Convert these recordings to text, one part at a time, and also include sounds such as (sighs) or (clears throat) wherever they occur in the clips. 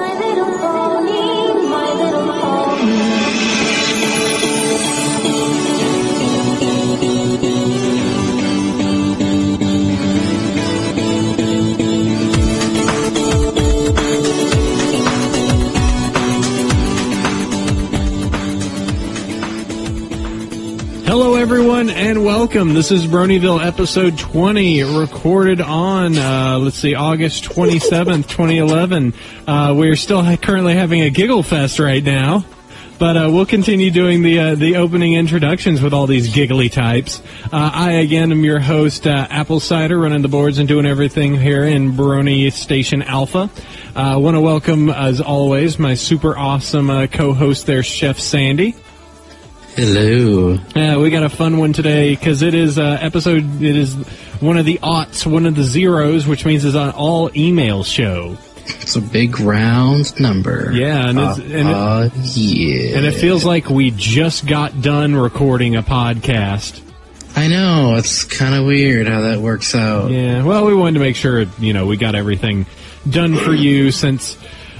My little pony, my little pony. Welcome. This is Bronyville episode 20, recorded on, uh, let's see, August 27th, 2011. Uh, we're still currently having a giggle fest right now. But uh, we'll continue doing the uh, the opening introductions with all these giggly types. Uh, I again am your host, uh, Apple Cider, running the boards and doing everything here in Brony Station Alpha. I want to welcome, as always, my super awesome uh, co-host there, Chef Sandy. Hello. Yeah, we got a fun one today because it is uh, episode. It is one of the aughts, one of the zeros, which means it's an all email show. It's a big round number. Yeah, and it's, and, it, Uh, yeah. and it feels like we just got done recording a podcast. I know. It's kind of weird how that works out. Yeah, well, we wanted to make sure you know we got everything done for you since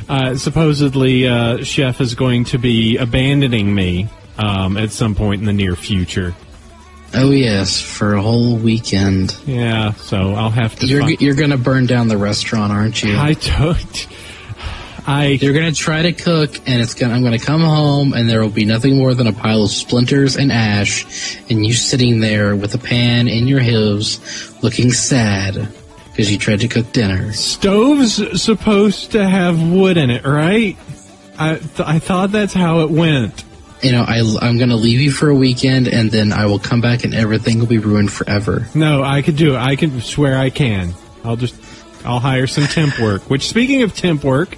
uh, supposedly uh, Chef is going to be abandoning me um, at some point in the near future. Oh yes, for a whole weekend. Yeah, so I'll have to. You're you're gonna burn down the restaurant, aren't you? I don't. I You're gonna try to cook, and it's gonna. I'm gonna come home, and there will be nothing more than a pile of splinters and ash, and you sitting there with a pan in your heels, looking sad because you tried to cook dinner. stove's supposed to have wood in it, right? I th- I thought that's how it went. You know, I, I'm gonna leave you for a weekend, and then I will come back, and everything will be ruined forever. No, I could do it. I can swear I can. I'll just I'll hire some temp work. Which, speaking of temp work,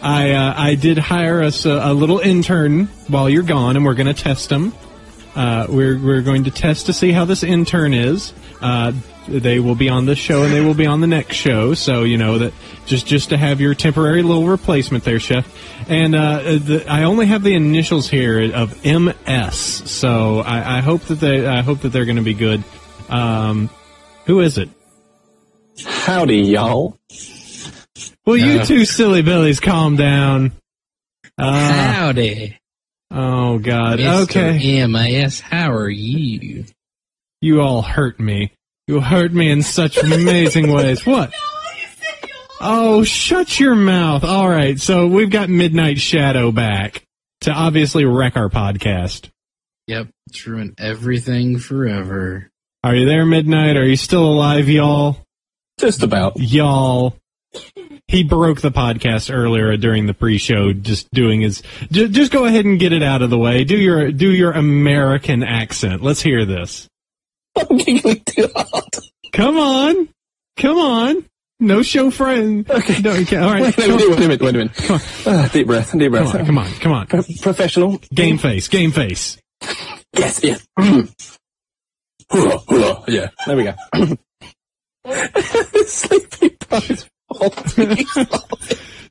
I uh, I did hire us a, a little intern while you're gone, and we're going to test them. Uh, we're we're going to test to see how this intern is. Uh, they will be on this show and they will be on the next show. So you know that just just to have your temporary little replacement there, chef. And uh, the, I only have the initials here of MS. So I, I hope that they I hope that they're going to be good. Um, who is it? Howdy, y'all. Well, you Uh. two silly billies, calm down. Uh, Howdy, oh God. Mr. Okay. M.I.S. How are you? You all hurt me. You hurt me in such amazing ways. (laughs) What? Oh, shut your mouth. All right. So we've got Midnight Shadow back to obviously wreck our podcast. Yep, it's ruined everything forever. Are you there, Midnight? Are you still alive, y'all? Just about. Y'all. He broke the podcast earlier during the pre-show, just doing his. Just, just go ahead and get it out of the way. Do your do your American accent. Let's hear this. I'm giggling too hard. Come on, come on. No show friend. Okay. No, okay. All right. Wait, wait, Come wait, wait a minute, wait a minute. Come on. Ah, deep breath, deep breath. Come on, come on, come on. Pro- professional. Game face, game face. Yes, yes. (clears throat) hula, hula. Yeah, there we go. (laughs) Sleepy bones.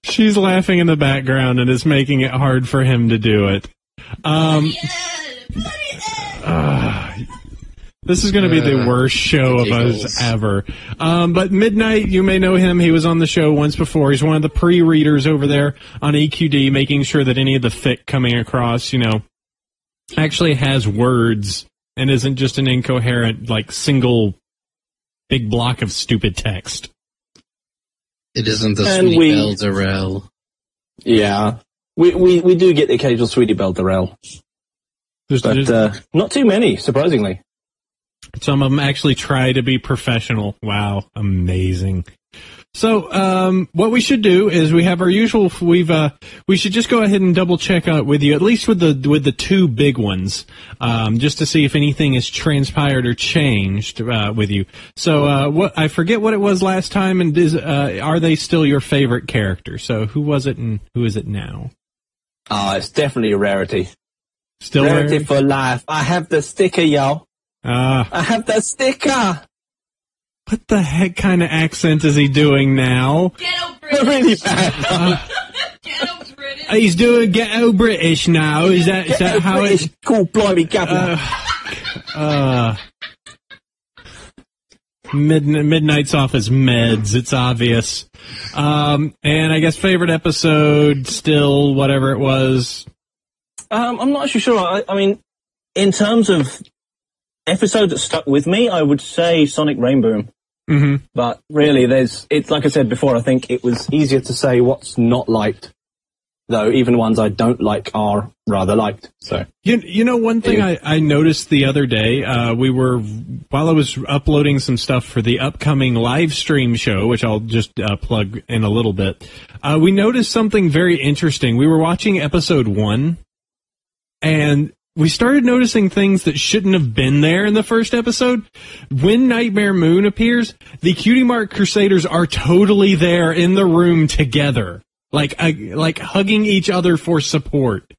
She's laughing in the background and is making it hard for him to do it. Um, ah, this is going to be the worst show of us ever. Um, but Midnight, you may know him. He was on the show once before. He's one of the pre-readers over there on EQD, making sure that any of the fic coming across, you know, actually has words and isn't just an incoherent, like, single big block of stupid text. It isn't the And Sweetie we- Belle Darrell. yeah. We, we, we do get the occasional Sweetie Belle Darrell, There's, but there's- uh, not too many, surprisingly. Some of them actually try to be professional. Wow, amazing. So, um, what we should do is we have our usual. We've uh, we should just go ahead and double check out with you, at least with the with the two big ones, um, just to see if anything has transpired or changed uh, with you. So, uh, what I forget what it was last time, and is uh, are they still your favorite character? So, who was it, and who is it now? Ah, it's definitely a rarity. Still rarity there? for life. I have the sticker, y'all. Ah, I have the sticker. what the heck kind of accent is he doing now? Ghetto British. really bad. Ghetto British. He's doing ghetto British now. Is that is that how British, it? cool, blimey, governor. Uh, uh, Mid- midnight's off as meds. It's obvious. Um, and I guess favorite episode still whatever it was. Um, I'm not actually sure. I, I mean, in terms of episodes that stuck with me, I would say Sonic Rainboom. hmm But really, there's it's like I said before. I think it was Easier to say what's not liked, though. Even ones I don't like are rather liked. So You, you know, one thing I, I noticed the other day, uh, we were, while I was uploading some stuff for the upcoming live stream show, which I'll just uh, plug in a little bit, uh, we noticed something very interesting. We were watching episode one, and we started noticing things that shouldn't have been there in the first episode. When Nightmare Moon appears, the Cutie Mark Crusaders are totally there in the room together. Like, uh, like hugging each other for support.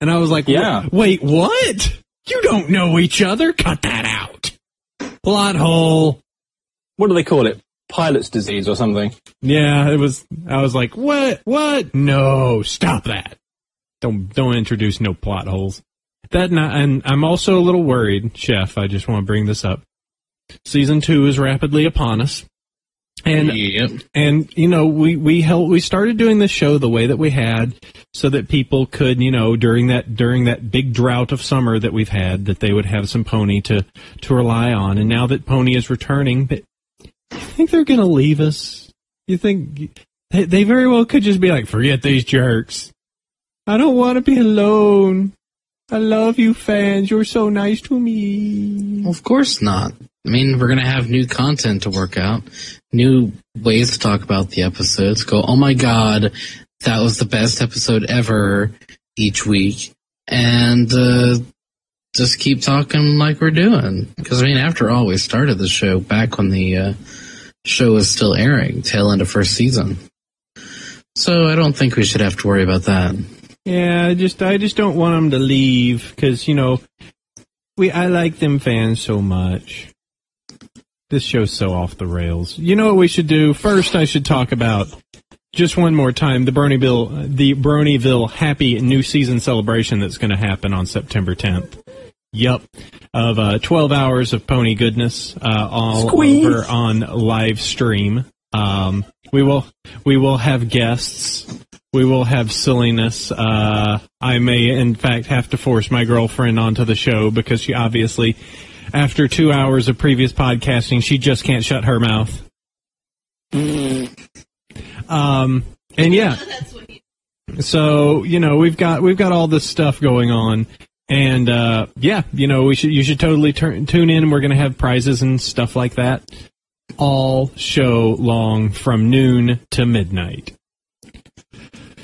And I was like, Yeah. Wait, what? You don't know each other? Cut that out. Plot hole. what do they call it? Pilot's disease or something. Yeah, it was, I was like, what, what? No, stop that. Don't, don't introduce no plot holes. That and I'm also a little worried, Chef, I just want to bring this up. Season two is rapidly upon us. And yep. and you know we we held we started doing this show the way that we had so that people could you know during that during that big drought of summer that we've had that they would have some pony to to rely on and now that pony is returning but you think they're gonna leave us you think they, they very well could just be like forget these jerks i don't want to be alone i love you fans you're so nice to me of course not. I mean, we're going to have new content to work out, new ways to talk about the episodes. Go, oh my god, that was the best episode ever each week. And, uh, just keep talking like we're doing. Because, I mean, after all, we started the show back when the, uh, show was still airing, tail end of first season. So I don't think we should have to worry about that. Yeah, I just I just don't want them to leave because you know we I like them fans so much. This show's so off the rails. You know what we should do? First, I should talk about just one more time the Bronyville the Bronyville Happy New Season celebration that's going to happen on September 10th. Yup, of uh, 12 hours of pony goodness, uh, all Squeeze. over on live stream. Um, we will we will have guests. We will have silliness. Uh, I may, in fact, have to force my girlfriend onto the show because she obviously, after two hours of previous podcasting, she just can't shut her mouth. Um, and yeah, (laughs) so you know we've got we've got all this stuff going on, and uh, yeah, you know we should you should totally turn, tune in. We're going to have prizes and stuff like that all show long from noon to midnight.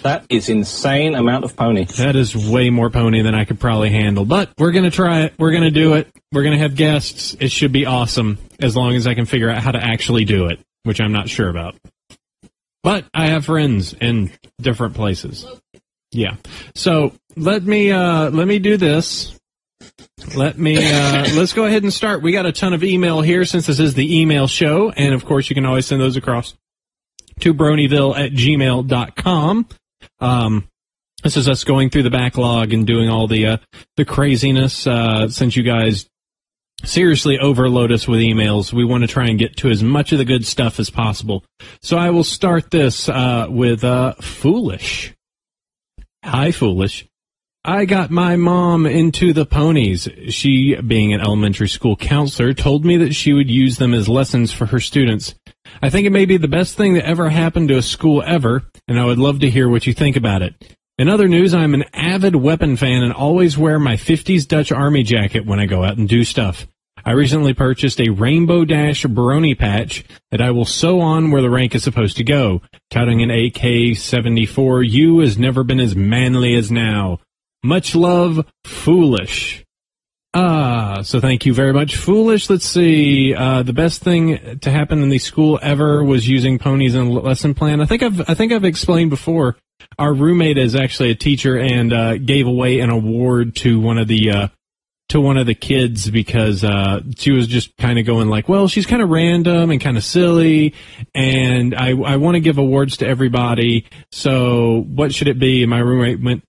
That is insane amount of pony. That is way more pony than I could probably handle. But we're going to try it. We're going to do it. We're going to have guests. It should be awesome as long as I can figure out how to actually do it, which I'm not sure about. But I have friends in different places. Yeah. So let me uh, let me do this. Let me uh, (laughs) let's go ahead and start. We got a ton of email here since this is the email show, and of course you can always send those across to bronyville at gmail.com. Um, this is us going through the backlog and doing all the uh, the craziness. Uh, since you guys seriously overload us with emails, we want to try and get to as much of the good stuff as possible. So I will start this uh, with uh, foolish. Hi, foolish. I got my mom into the ponies. She, being an elementary school counselor, told me that she would use them as lessons for her students. I think it may be the best thing that ever happened to a school ever, and I would love to hear what you think about it. In other news, I'm an avid weapon fan and always wear my 50s Dutch Army jacket when I go out and do stuff. I recently purchased a Rainbow Dash brony patch that I will sew on where the rank is supposed to go. Touting an AK-74, you has never been as manly as now. Much love, Foolish. Ah, so thank you very much, Foolish. Let's see. Uh, the best thing to happen in the school ever was using ponies in lesson plan. I think I've I think I've explained before. Our roommate is actually a teacher and uh, gave away an award to one of the uh, to one of the kids because uh, she was just kind of going like, well, she's kind of random and kind of silly, and I I want to give awards to everybody. So what should it be? And my roommate went,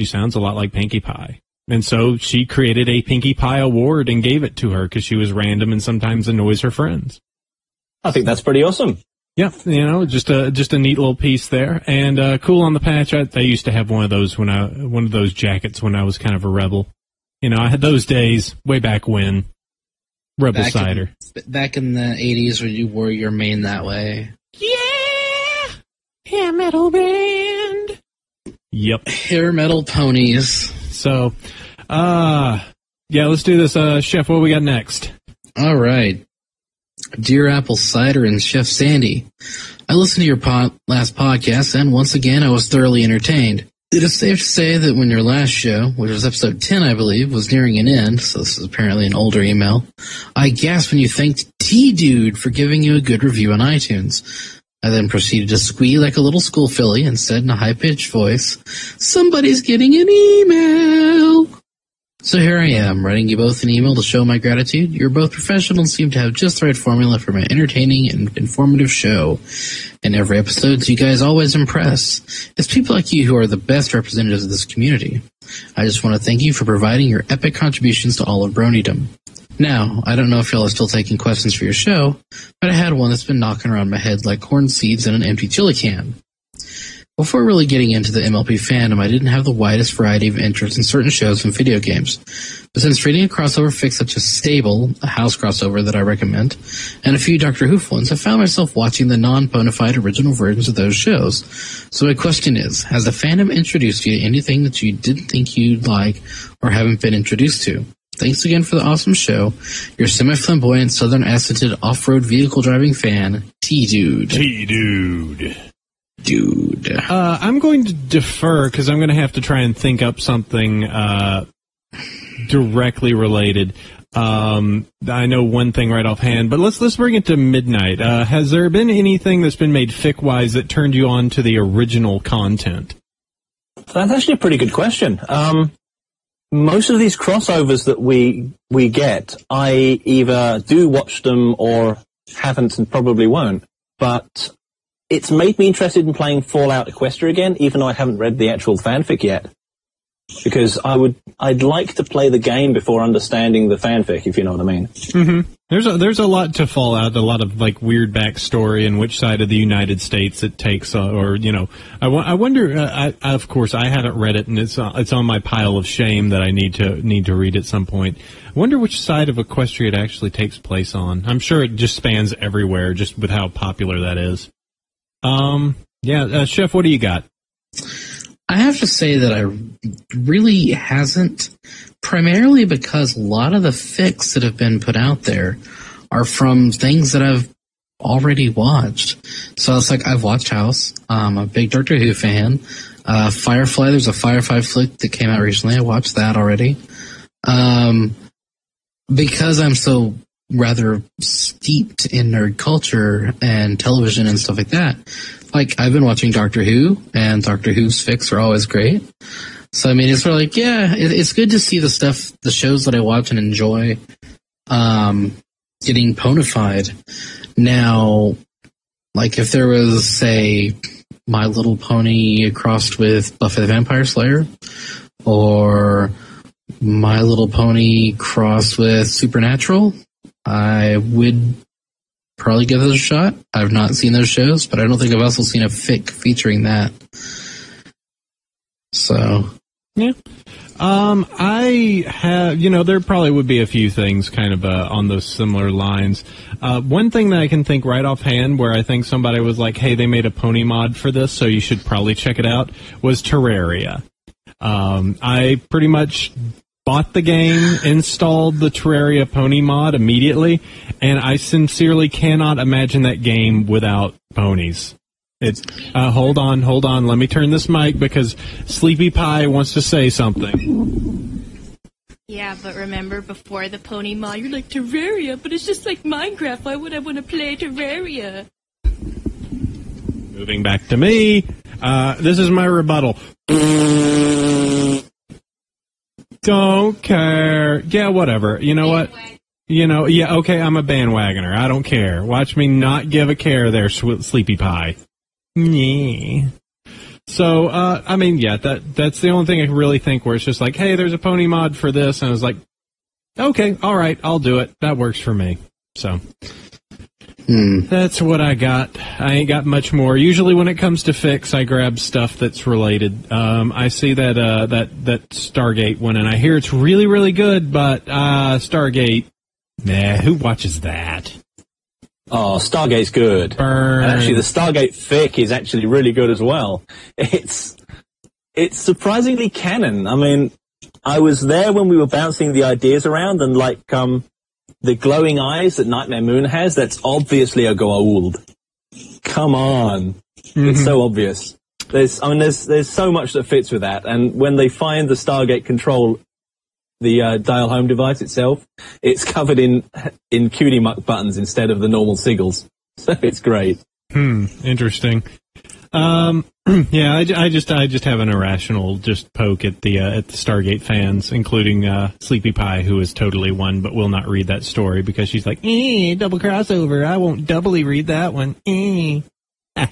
she sounds a lot like Pinkie Pie. And so she created a Pinkie Pie award and gave it to her because she was random and sometimes annoys her friends. I think that's pretty awesome. Yeah, you know, just a just a neat little piece there, and uh, cool on the patch. I, I used to have one of those when I one of those jackets when I was kind of a rebel. You know, I had those days way back when. Rebel Back cider. In, back in the 80s when you wore your mane that way. Yeah, yeah, metal band. Yep. Hair metal ponies. So, uh, yeah, let's do this. Uh, Chef, what we got next? All right. Dear Apple Cider and Chef Sandy, I listened to your pod, last podcast and once again I was thoroughly entertained. It is safe to say that when your last show, which was episode 10 I believe, was nearing an end, so this is apparently an older email, I gasped when you thanked T-Dude for giving you a good review on iTunes. I then proceeded to squee like a little school filly and said in a high-pitched voice, Somebody's getting an email! So here I am, writing you both an email to show my gratitude. You're both professional and seem to have just the right formula for my entertaining and informative show. In every episode, you guys always impress. It's people like you who are the best representatives of this community. I just want to thank you for providing your epic contributions to all of Bronydom. Now, I don't know if y'all are still taking questions for your show, but I had one that's been knocking around my head like corn seeds in an empty chili can. Before really getting into the MLP fandom, I didn't have the widest variety of interest in certain shows and video games. But since reading a crossover fics such as Stable, a house crossover that I recommend, and a few Doctor Who ones, I found myself watching the non-bona fide original versions of those shows. So my question is, has the fandom introduced you to anything that you didn't think you'd like or haven't been introduced to? Thanks again for the awesome show. Your semi-flamboyant, southern accented off-road vehicle driving fan, T-Dude. T Dude. Dude. Uh, I'm going to defer because I'm going to have to try and think up something uh, directly related. Um, I know one thing right offhand, but let's let's bring it to midnight. Uh, has there been anything that's been made fic wise that turned you on to the original content? That's actually a pretty good question. Um, most of these crossovers that we we get, I either do watch them or haven't and probably won't. But it's made me interested in playing Fallout Equestria again, even though I haven't read the actual fanfic yet. Because I would, I'd like to play the game before understanding the fanfic, if you know what I mean. There's a, there's a lot to fall out, a lot of like weird backstory and which side of the United States it takes, uh, or you know, I, I wonder. Uh, I, I, of course, I haven't read it, and it's uh, it's on my pile of shame that I need to need to read at some point. I wonder which side of Equestria it actually takes place on. I'm sure it just spans everywhere, just with how popular that is. Um, yeah, uh, Chef, what do you got? I have to say that I really hasn't, primarily because a lot of the fics that have been put out there are from things that I've already watched. So it's like I've watched House. Um, I'm a big Doctor Who fan. Uh, Firefly, there's a Firefly flick that came out recently. I watched that already. Um, because I'm so rather steeped in nerd culture and television and stuff like that. Like I've been watching Doctor Who, and Doctor Who's fics are always great. So I mean, it's sort of like, yeah, it, it's good to see the stuff, the shows that I watch and enjoy, um, getting ponified. Now, like if there was, say, My Little Pony crossed with Buffy the Vampire Slayer, or My Little Pony crossed with Supernatural, I would probably give those a shot. I've not seen those shows, but I don't think I've also seen a fic featuring that. So, Yeah. Um, I have, you know, there probably would be a few things kind of uh, on those similar lines. Uh, one thing that I can think right offhand where I think somebody was like, hey, they made a pony mod for this, so you should probably check it out, was Terraria. Um, I pretty much bought the game, installed the Terraria pony mod immediately, and I sincerely cannot imagine that game without ponies. It's uh, hold on, hold on. Let me turn this mic because Sleepy Pie wants to say something. Yeah, but remember before the pony mod, you're like Terraria, but it's just like Minecraft. Why would I want to play Terraria? Moving back to me, uh, this is my rebuttal. Don't care. Yeah, whatever. You know what? You know, yeah, okay, I'm a bandwagoner. I don't care. Watch me not give a care there, Sleepy Pie. Yeah. So, uh, I mean, yeah, that that's the only thing I can really think where it's just like, hey, there's a pony mod for this, and I was like, okay, all right, I'll do it. That works for me. So, That's what I got. I ain't got much more. Usually, when it comes to fics, I grab stuff that's related. Um, I see that uh, that that Stargate one, and I hear it's really, really good. But uh, Stargate, nah, who watches that? Oh, Stargate's good. Burn. And actually, the Stargate fic is actually really good as well. It's it's surprisingly canon. I mean, I was there when we were bouncing the ideas around, and like um, the glowing eyes that Nightmare Moon has. That's obviously a Goa'uld. Come on, it's so obvious. There's, I mean, there's there's so much that fits with that, and when they find the Stargate control. The uh, dial home device itself, it's (laughs) covered in in cutie muck buttons instead of the normal sigils. (laughs) So it's great. Hmm. Interesting. Um, (clears throat) yeah, I, I just I just have an irrational just poke at the uh, at the Stargate fans, including uh, Sleepy Pie, who is totally one but will not read that story because she's like, eh, double crossover. I won't doubly read that one. Eh. (laughs)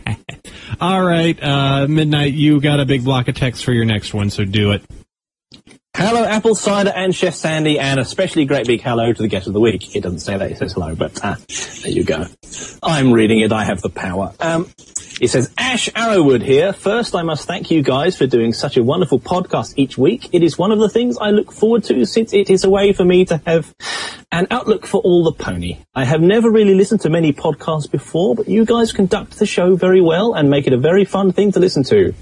All right, uh, midnight. You got a big block of text for your next one, so do it. Hello, Apple Cider and Chef Sandy, and especially great big hello to the guest of the week. It doesn't say that, it says hello, but ah, there you go. I'm reading it, I have the power. Um, it says, Ash Arrowwood here. First, I must thank you guys for doing such a wonderful podcast each week. It is one of the things I look forward to since it is a way for me to have an outlook for all the pony. I have never really listened to many podcasts before, but you guys conduct the show very well and make it a very fun thing to listen to.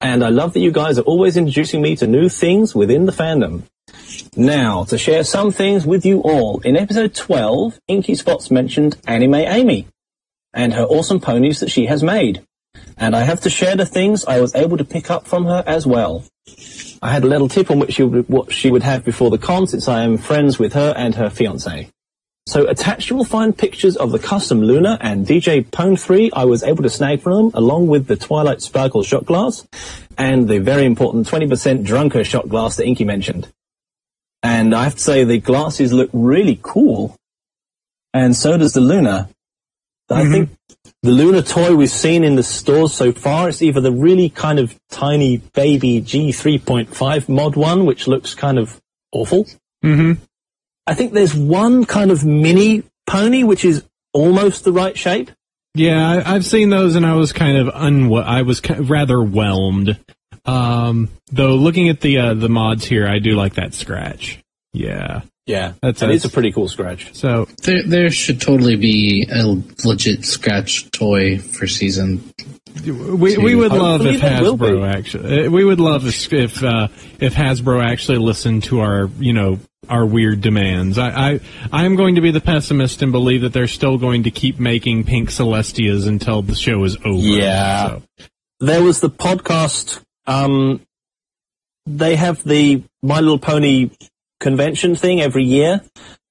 And I love that you guys are always introducing me to new things within the fandom. Now, to share some things with you all. In episode 12, Inky Spots mentioned Anime Amy and her awesome ponies that she has made. And I have to share the things I was able to pick up from her as well. I had a little tip on which she would, what she would have before the con since I am friends with her and her fiance. So attached you will find pictures of the custom Luna and DJ Pon-3 I was able to snag from them, along with the Twilight Sparkle shot glass and the very important 20% Drunker shot glass that Inky mentioned. And I have to say the glasses look really cool. And so does the Luna. I think the Luna toy we've seen in the stores so far is either the really kind of tiny baby G3.5 mod one, which looks kind of awful. Mm-hmm. I think there's one kind of mini pony which is almost the right shape. Yeah, I, I've seen those, and I was kind of un. I was ki- rather whelmed. Um, though looking at the uh, the mods here, I do like that scratch. Yeah. Yeah, That's- that is a that's- pretty cool scratch. So There, there should totally be a legit scratch toy for season. we we would love Hopefully if there will be. Hasbro actually. uh, We would love if if uh, if Hasbro actually listened to our you know our weird demands. I I I am going to be the pessimist and believe that they're still going to keep making pink Celestias until the show is over. Yeah. So, There was the podcast. Um, they have the My Little Pony convention thing every year,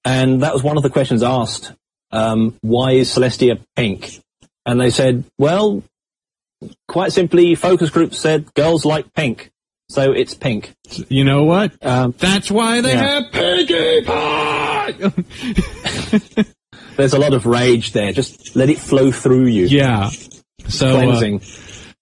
and that was one of the questions asked. Um, why is Celestia pink? And they said, well, quite simply, focus groups said girls like pink, so it's pink. you know what? Um, That's why they Yeah. have Pinkie Pie. (laughs) there's a lot of rage there. Just let it flow through you. yeah. So uh, Cleansing.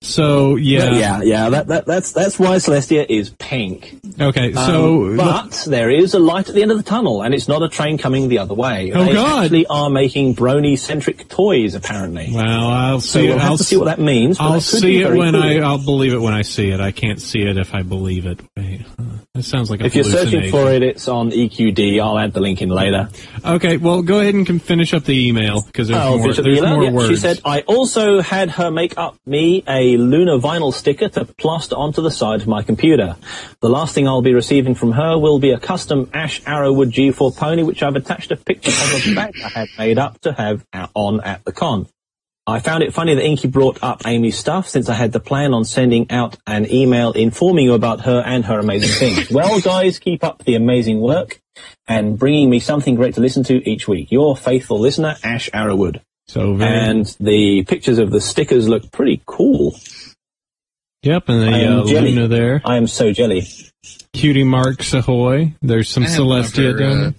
So yeah. Yeah, yeah. That, that that's that's why Celestia is pink. Okay. So Um, but there is a light at the end of the tunnel, and it's not a train coming the other way. Oh, they God. actually are making brony-centric toys, apparently. well, I'll so see. we'll have I'll to see what that means. I'll that see it when cool. I. I'll believe it when I see it. I can't see it if I believe it. Wait, huh. That sounds like a If you're searching for it, it's on EQD. I'll add the link in later. Okay, well, go ahead and can finish up the email because there's oh, I'll more. the There's more Yeah, words. She said, I also had her make up me a Luna vinyl sticker to plaster onto the side of my computer. The last thing I'll be receiving from her will be a custom Ash Arrowwood G4 pony, which I've attached a picture of a bag I had made up to have on at the con. I found it funny that Inky brought up Amy's stuff since I had the plan on sending out an email informing you about her and her amazing things. (laughs) well, guys, keep up the amazing work and bringing me something great to listen to each week. Your faithful listener, Ash Arrowwood. so very. And the pictures of the stickers look pretty cool. yep, and the am uh, jelly. Luna there. I am so jelly. Cutie marks ahoy. There's some I have one of Celestia her, down uh, there.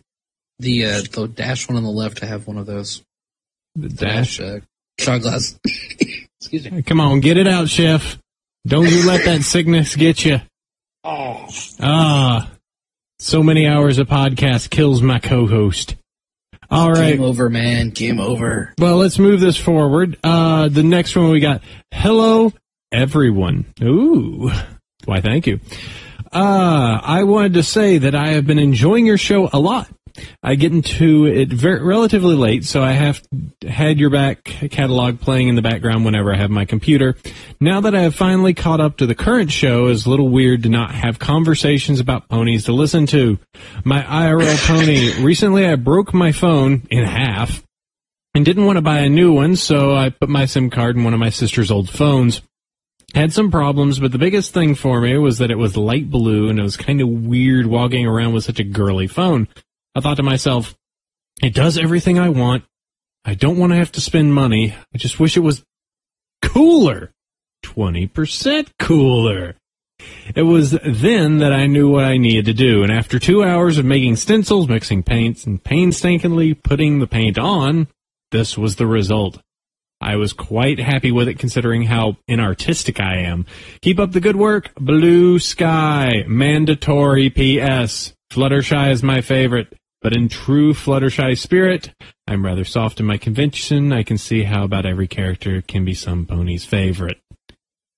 The uh, the dash one on the left. I have one of those. The dash. uh, shot glass. (laughs) Excuse me. Come on, get it out, chef. Don't you let that sickness get you. Oh, Ah, so many hours of podcast kills my co-host. All right. Game over, man. Game over. Well, let's move this forward. Uh, the next one we got. Hello, everyone. Ooh. Why, thank you. Uh, I wanted to say that I have been enjoying your show a lot. I get into it very, relatively late, so I have had your back catalog playing in the background whenever I have my computer. Now that I have finally caught up to the current show, it's a little weird to not have conversations about ponies to listen to. My IRL (laughs) pony, recently I broke my phone in half and didn't want to buy a new one, so I put my SIM card in one of my sister's old phones. Had some problems, but the biggest thing for me was that it was light blue and it was kind of weird walking around with such a girly phone. I thought to myself, it does everything I want. I don't want to have to spend money. I just wish it was cooler. 20% cooler. It was then that I knew what I needed to do, and after two hours of making stencils, mixing paints, and painstakingly putting the paint on, this was the result. I was quite happy with it considering how inartistic I am. Keep up the good work. Blue Sky. Mandatory PS. Fluttershy is my favorite. But in true Fluttershy spirit, I'm rather soft in my convention. I can see how about every character can be some pony's favorite.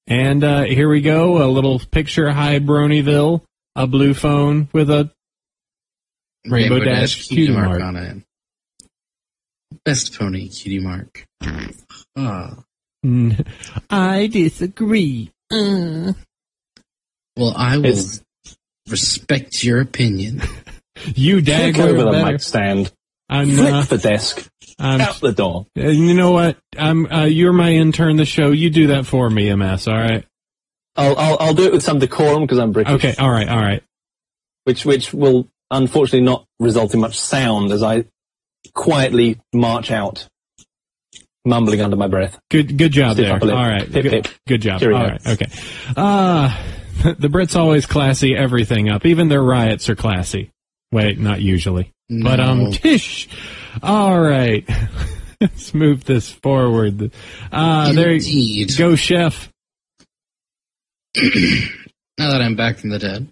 And uh, here we go, a little picture High Bronyville, a blue phone with a Rainbow Dash cutie mark. on it. Best pony cutie mark. Mm, (laughs) I disagree. Uh. Well, I will It's- respect your opinion. (laughs) You Kick dagger over the better. mic stand. I'm, Flip uh, the desk. I'm Out the door. You know what? I'm. Uh, you're my intern. The show. You do that for me, MS. All right. I'll, I'll, I'll do it with some decorum because I'm British. Okay. All right. All right. Which, which will unfortunately not result in much sound as I quietly march out, mumbling under my breath. Good. Good job Stiff there. All right. Pip, good, pip. good job. Cheerio. All right. Okay. Uh (laughs) the Brits always classy everything up. Even their riots are classy. Wait, not usually. But um, tish. All right. (laughs) Let's move this forward. Uh, there you go, chef. (clears throat) Now that I'm back from the dead.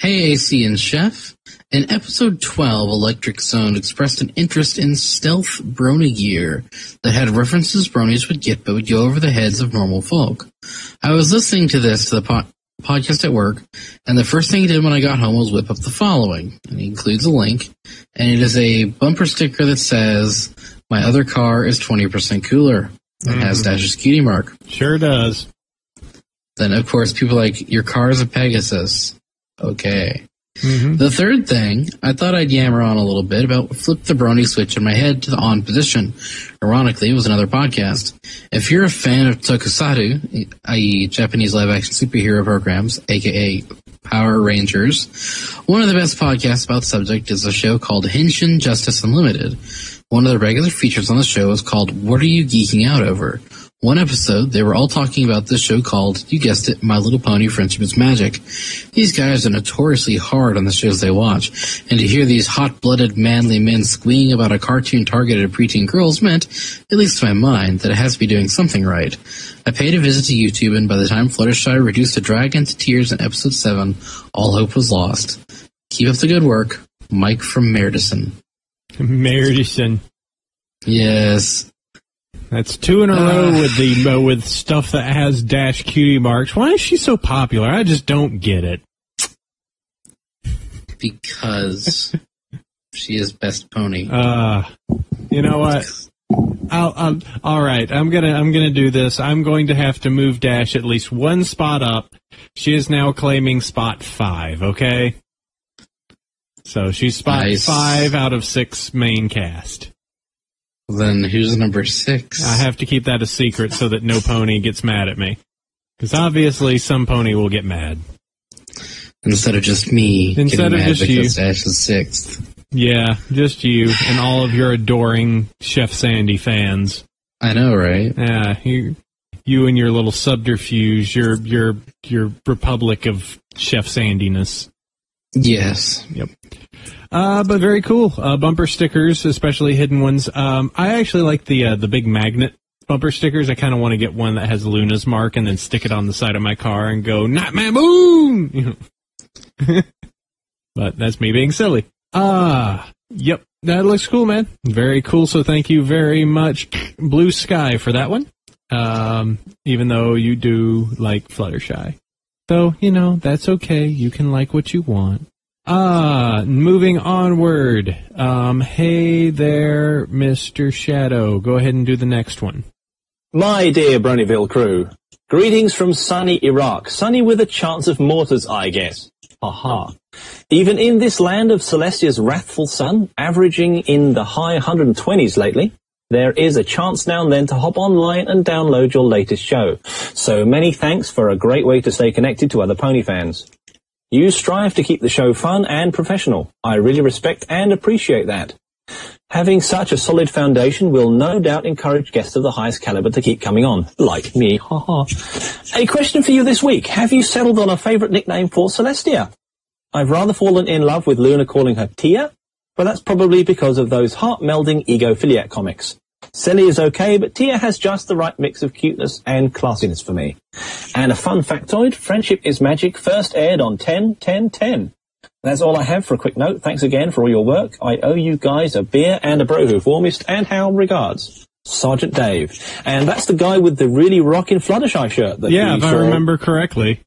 Hey, AC and Chef. In episode 12, Electric Zone expressed an interest in stealth brony gear that had references bronies would get but would go over the heads of normal folk. I was listening to this to the po- podcast at work, and the first thing he did when I got home was whip up the following. And he includes a link, and it is a bumper sticker that says, My other car is 20% cooler. It has mm. Dash's cutie mark. Sure does. Then, of course, people are like, your car is a Pegasus. Okay. Hmm The third thing, I thought I'd yammer on a little bit about flip the brony switch in my head to the on position. Ironically, it was another podcast. If you're a fan of tokusatsu, i.e. Japanese live action superhero programs, aka Power Rangers, one of the best podcasts about the subject is a show called Henshin Justice Unlimited. One of the regular features on the show is called What Are You Geeking Out Over? One episode, they were all talking about this show called, you guessed it, My Little Pony Friendship is Magic. These guys are notoriously hard on the shows they watch, and to hear these hot-blooded, manly men squealing about a cartoon targeted at preteen girls meant, at least to my mind, that it has to be doing something right. I paid a visit to YouTube, and by the time Fluttershy reduced a dragon to tears in episode 7, all hope was lost. Keep up the good work. Mike from Merdison. Meredison. Yes. That's two in a row with the uh, with stuff that has dash cutie marks. Why is she so popular? I just don't get it. Because she is best pony. Uh, you know what? I'll, I'll, all right, I'm gonna I'm gonna do this. I'm going to have to move Dash at least one spot up. She is now claiming spot five. Okay, so she's spot Nice. five out of six main cast. Then who's number six? I have to keep that a secret so that no pony gets mad at me, because obviously some pony will get mad. Instead of just me Instead of just you. Dash is sixth. Yeah, just you and all of your adoring Chef Sandy fans. I know, right? Yeah, you, you and your little subterfuge, your your your republic of Chef Sandiness. Yes. Uh, but very cool. Uh, bumper stickers, especially hidden ones. Um, I actually like the uh, the big magnet bumper stickers. I kind of want to get one that has Luna's mark and then stick it on the side of my car and go, "Not my moon." (laughs) But that's me being silly. Ah, yep. That looks cool, man. Very cool. So thank you very much, (clears throat) Blue Sky, for that one. Um, even though you do like Fluttershy. Though, you know, that's okay. You can like what you want. Ah, moving onward. Um, hey there, Mr. Shadow. Go ahead and do the next one. My dear Bronyville crew, greetings from sunny Iraq. Sunny with a chance of mortars, I guess. Aha. Even in this land of Celestia's wrathful sun, averaging in the high 120s lately, there is a chance now and then to hop online and download your latest show. So many thanks for a great way to stay connected to other pony fans. You strive to keep the show fun and professional. I really respect and appreciate that. Having such a solid foundation will no doubt encourage guests of the highest caliber to keep coming on, like me. (laughs) A question for you this week. Have you settled on a favorite nickname for Celestia? I've rather fallen in love with Luna calling her Tia, but that's probably because of those heart-melding egophiliac comics. Selly is okay, but Tia has just the right mix of cuteness and classiness for me. And a fun factoid, Friendship is Magic first aired on 10 10 10. That's all I have for a quick note. Thanks again for all your work. I owe you guys a beer and a brohoof. Warmest and how regards. Sergeant Dave. And that's the guy with the really rockin' Fluttershy shirt that Yeah, if I remember correctly.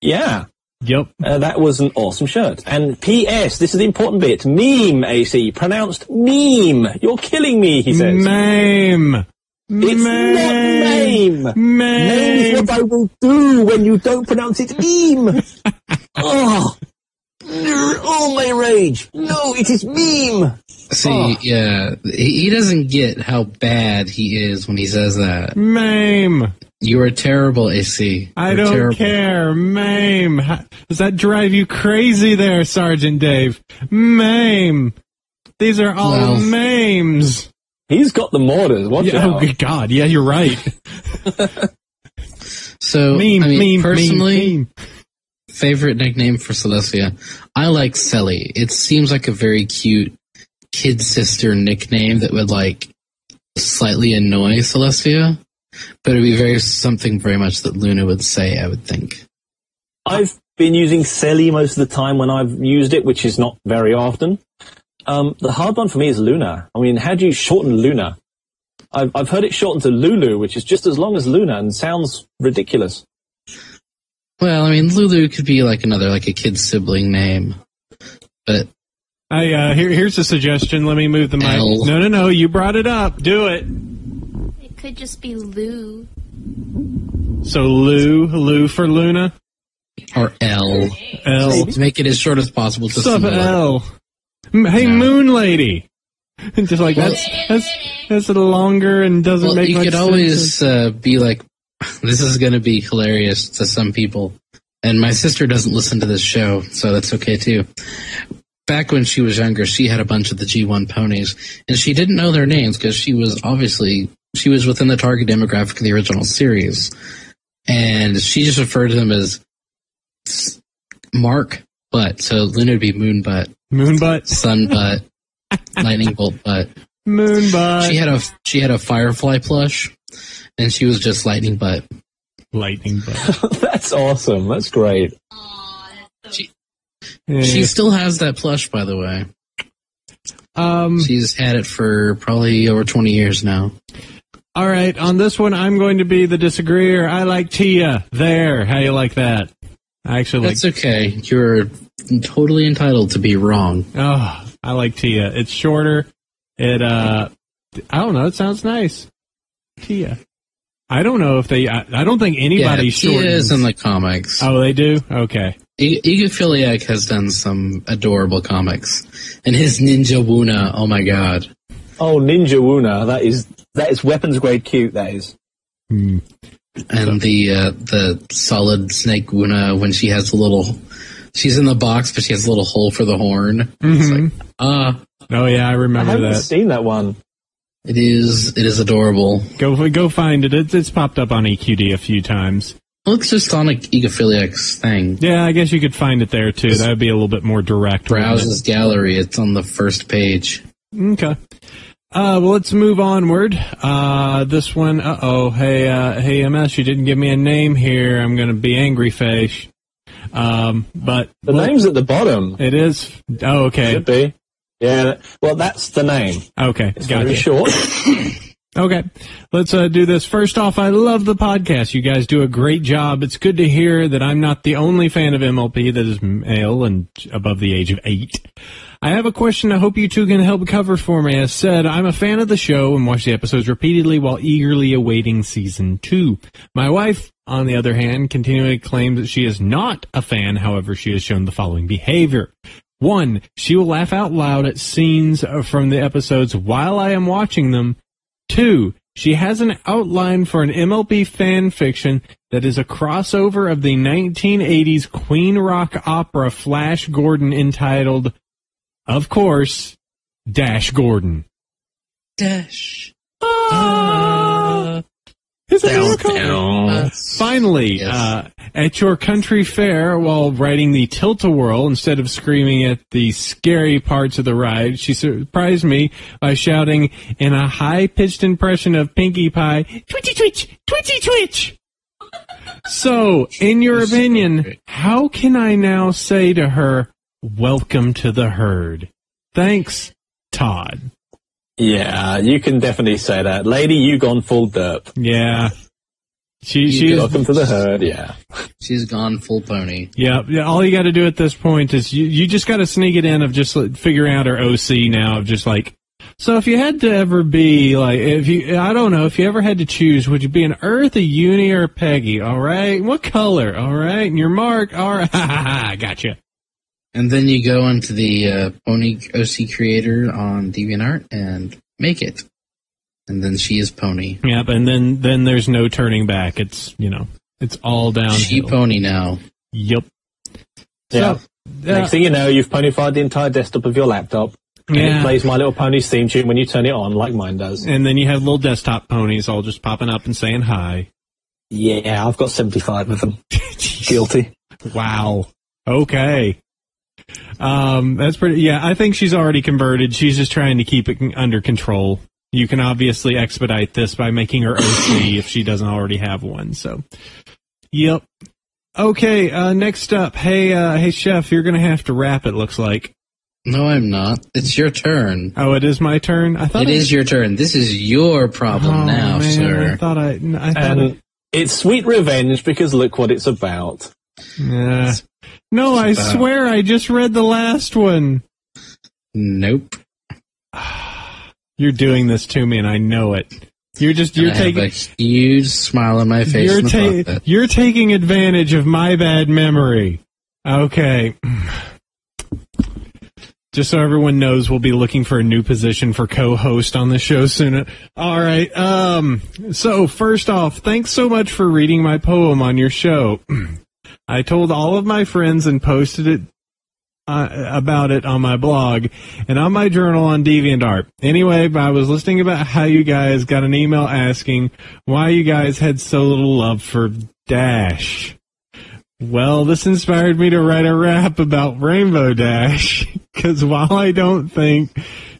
Yeah. Yep. Uh, that was an awesome shirt. And P.S. This is the important bit. Meme, AC. Pronounced meme. You're killing me, he says. Meme. It's not mame. Meme is what I will do when you don't pronounce it meme. (laughs) oh. Oh, my rage. No, it is meme. See, Oh. yeah, he, he doesn't get how bad he is when he says that. Mame. You are terrible, AC. I You're don't terrible. care. Mame. How- Does that drive you crazy there, Sergeant Dave? Mame. These are all Well- mames. He's got the mortars. Watch Yeah, oh, out. good God. Yeah, you're right. (laughs) So, meme, I mean, meme, personally, meme, meme. Favorite nickname for Celestia, I like Selly. It seems like a very cute kid sister nickname that would like slightly annoy Celestia, but it'd be very something very much that Luna would say. I would think. I've been using Selly most of the time when I've used it, which is not very often. Um, the hard one for me is Luna. I mean, how do you shorten Luna? I've, I've heard it shortened to Lulu, which is just as long as Luna and sounds ridiculous. Well, I mean, Lulu could be like another like a kid's sibling name, but I, uh, here, here's a suggestion. Let me move the mic. L. No, no, no. You brought it up. Do it. It could just be Lou. So Lou, Lou for Luna. or L L. to make it as short as possible. Just Sub to avoid- L. M- Hey, No. Moon Lady. (laughs) Just like Well- that's that's that's longer and doesn't Well, make you much could sense. always uh, be like, (laughs) this is going to be hilarious to some people. And my sister doesn't listen to this show, so that's okay too. Back when she was younger, she had a bunch of the G1 ponies, and she didn't know their names because she was obviously she was within the target demographic of the original series, and she just referred to them as Mark Butt. So Luna would be Moon Butt, Moon butt, Sun Butt, (laughs) Lightning Bolt Butt. Moon butt, She had a she had a Firefly plush, and she was just Lightning Butt. lightning butt. (laughs) That's awesome. That's great. Yeah. She still has that plush, by the way. um. She's had it for probably over 20 years now. All right. On this one, I'm going to be the disagreeer. I like Tia. There. How you like that? I actually like. That's okay. You're totally entitled to be wrong. Oh, I like Tia. It's shorter. It. uh I don't know. It sounds nice. Tia. I don't know if they. I, I don't think anybody yeah, Tia is in the comics. oh, they do. Okay. I- Egophiliac has done some adorable comics, and his Ninja Wuna. Oh my god! Oh, Ninja Wuna. That is, that is weapons grade cute, that is. Hmm. And the uh, the solid Snake Wuna when she has the little. She's in the box, but she has a little hole for the horn. Mhm. Ah, Oh yeah, I remember I haven't that. seen that one. it is it is adorable. Go go find it. It's, it's popped up on EQD a few times. Looks just on like Egophiliac's thing. Yeah, I guess you could find it there too. That would be a little bit more direct. wouldn't? Browse's gallery. It's on the first page. Okay. Uh, well, let's move onward. Uh, this one, uh oh, hey, uh, hey, MS, you didn't give me a name here. I'm gonna be angry face. Um, but The well, name's at the bottom. it is. Oh, okay. Should be. Yeah, well, that's the name. Okay, It's gotcha. very short. (coughs) Okay, let's uh, do this. First off, I love the podcast. You guys do a great job. It's good to hear that I'm not the only fan of MLP that is male and above the age of eight. I have a question I hope you two can help cover for me. As said, I'm a fan of the show and watch the episodes repeatedly while eagerly awaiting season two. My wife, on the other hand, continually claims that she is not a fan. However, she has shown the following behavior. One, she will laugh out loud at scenes from the episodes while I am watching them. Two, she has an outline for an MLP fan fiction that is a crossover of the 1980s Queen rock opera Flash Gordon entitled, of course, Dash Gordon. Dash. Ah! Is that what it's called? Finally, Yes. uh, at your country fair, while riding the tilt-a-whirl, instead of screaming at the scary parts of the ride, she surprised me by shouting in a high-pitched impression of Pinkie Pie, "Twitchy twitch, twitchy twitch." So, in your opinion, how can I now say to her, "Welcome to the herd"? Thanks, Todd. Yeah, you can definitely say that. Lady, you gone full derp. Yeah, she she is Welcome to the herd, yeah. She's gone full pony. Yeah, yeah. All you got to do at this point is you, you just got to sneak it in of just like, figuring out her OC now of just like. So if you had to ever be like, if you, I don't know, if you ever had to choose, would you be an Earth, a Uni, or a Peggy? All right, what color? All right, and your mark. All right, ha ha ha, gotcha. And then you go onto the uh, Pony OC creator on DeviantArt and make it. And then she is Pony. Yep, and then then there's no turning back. It's you know, it's all down. She Pony now. Yep. Yeah. So, Next thing you know, you've ponyfied the entire desktop of your laptop. And Yeah. it plays My Little Pony's theme tune when you turn it on, like mine does. and then you have little desktop ponies all just popping up and saying hi. Yeah, I've got 75 of them. (laughs) Guilty. Wow. Okay. Um, that's pretty. Yeah, I think she's already converted. She's just trying to keep it under control. You can obviously expedite this by making her OC if she doesn't already have one. So, yep. Okay. Uh, next up, hey, uh, hey, chef, you're gonna have to wrap. It looks like. No, I'm not. It's your turn. Oh, it is my turn. I thought It I- is your turn. This is your problem Oh, now, man, I thought I. I thought. And it's sweet revenge because look what it's about. Uh, no, I about- swear I just read the last one. Nope. (sighs) You're doing this to me, and I know it. You're just you're I have taking a huge smile on my face. you're ta- you're taking advantage of my bad memory. Okay. (sighs) Just so everyone knows, we'll be looking for a new position for co-host on the show soon. All right. Um. So first off, thanks so much for reading my poem on your show. (clears throat) I told all of my friends and posted it uh, about it on my blog and on my journal on DeviantArt. Anyway, I was listening about how you guys got an email asking why you guys had so little love for Dash. Well, this inspired me to write a rap about Rainbow Dash (laughs) because while I don't think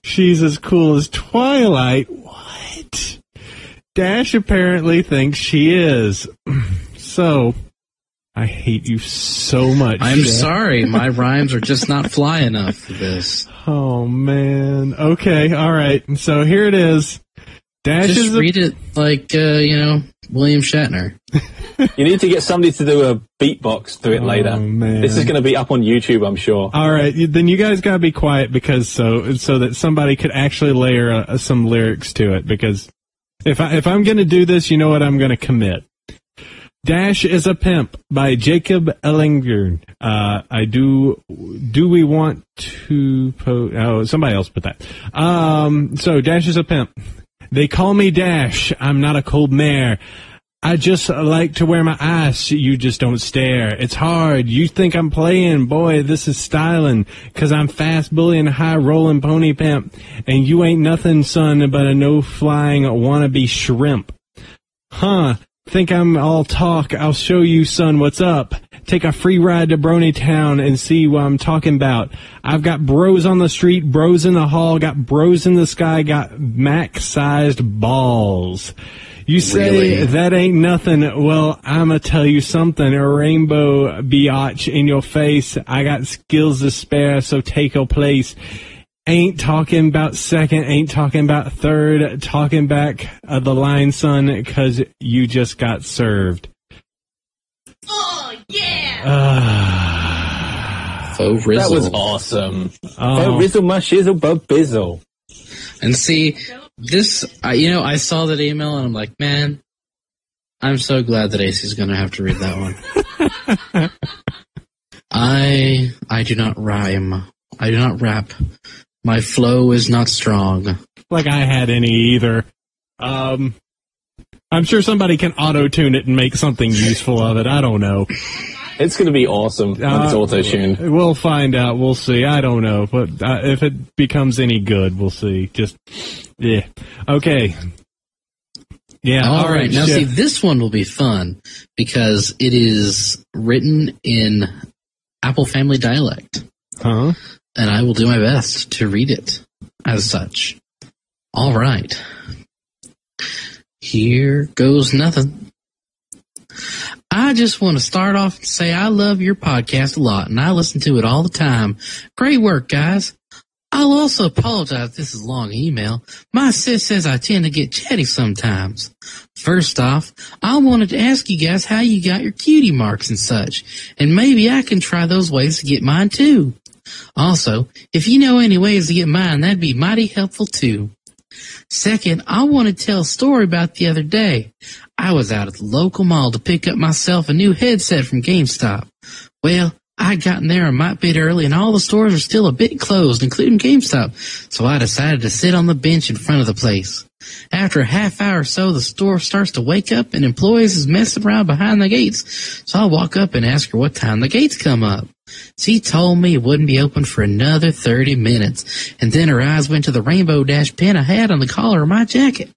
she's as cool as Twilight, what? Dash apparently thinks she is. (clears throat) so, I hate you so much. I'm Chef. sorry, my (laughs) rhymes are just not fly enough for this. Oh man. Okay. All right. So here it is. Dash Just is a, read it like uh, you know William Shatner. You need to get somebody to do a beatbox to it Oh, later. man. This is going to be up on YouTube, I'm sure. all right. Then you guys gotta be quiet because so so that somebody could actually layer uh, some lyrics to it. Because if I if I'm gonna do this, you know what I'm gonna commit. Dash is a pimp by Jacob Ellinger. Uh, I do. Do we want to? Po- oh, somebody else put that. Um. So Dash is a pimp. They call me Dash. I'm not a cold mare. I just like to wear my eyes. You just don't stare. It's hard. You think I'm playing. Boy, this is styling. Cause I'm fast bullying, high rolling pony pimp. And you ain't nothing, son, but a no flying wannabe shrimp. Huh. Think I'm all talk. I'll show you, son, what's up. Take a free ride to Brony Town and see what I'm talking about. I've got bros on the street, bros in the hall, got bros in the sky, got Mac-sized balls. You say Really? that ain't nothing. Well, I'ma tell you something. A rainbow biatch in your face. I got skills to spare, so take your place. Ain't talking about second, ain't talking about third, talking back of the line, son, because you just got served. Oh, yeah! Ah. (sighs) Faux That was awesome. Oh. Rizzle my shizzle but bizzle. And see, this, I, you know, I saw that email and I'm like, man, I'm so glad that AC's going to have to read that one. (laughs) I, I do not rhyme. I do not rap. My flow is not strong. like I had any either. Um, I'm sure somebody can auto tune it and make something useful of it. I don't know. It's going to be awesome when it's Uh, auto tuned. We'll find out. We'll see. I don't know, but uh, if it becomes any good, we'll see. Just yeah. Okay. Yeah. All right. Now, Chef. see, this one will be fun because it is written in Apple Family dialect, Huh? And I will do my best to read it as such. All right. Here goes nothing. I just want to start off and say I love your podcast a lot, and I listen to it all the time. Great work, guys. I'll also apologize this is a long email. My sis says I tend to get chatty sometimes. First off, I wanted to ask you guys how you got your cutie marks and such, and maybe I can try those ways to get mine too. Also, if you know any ways to get mine, that'd be mighty helpful too. Second, I want to tell a story about the other day. I was out at the local mall to pick up myself a new headset from GameStop. Well, I got in there a mite bit early and all the stores were still a bit closed, including GameStop, so I decided to sit on the bench in front of the place. After a half hour or so, the store starts to wake up and employees is messing around behind the gates, so I walk up and ask her what time the gates come up. She told me it wouldn't be open for another 30 minutes, and then her eyes went to the rainbow dash pin I had on the collar of my jacket.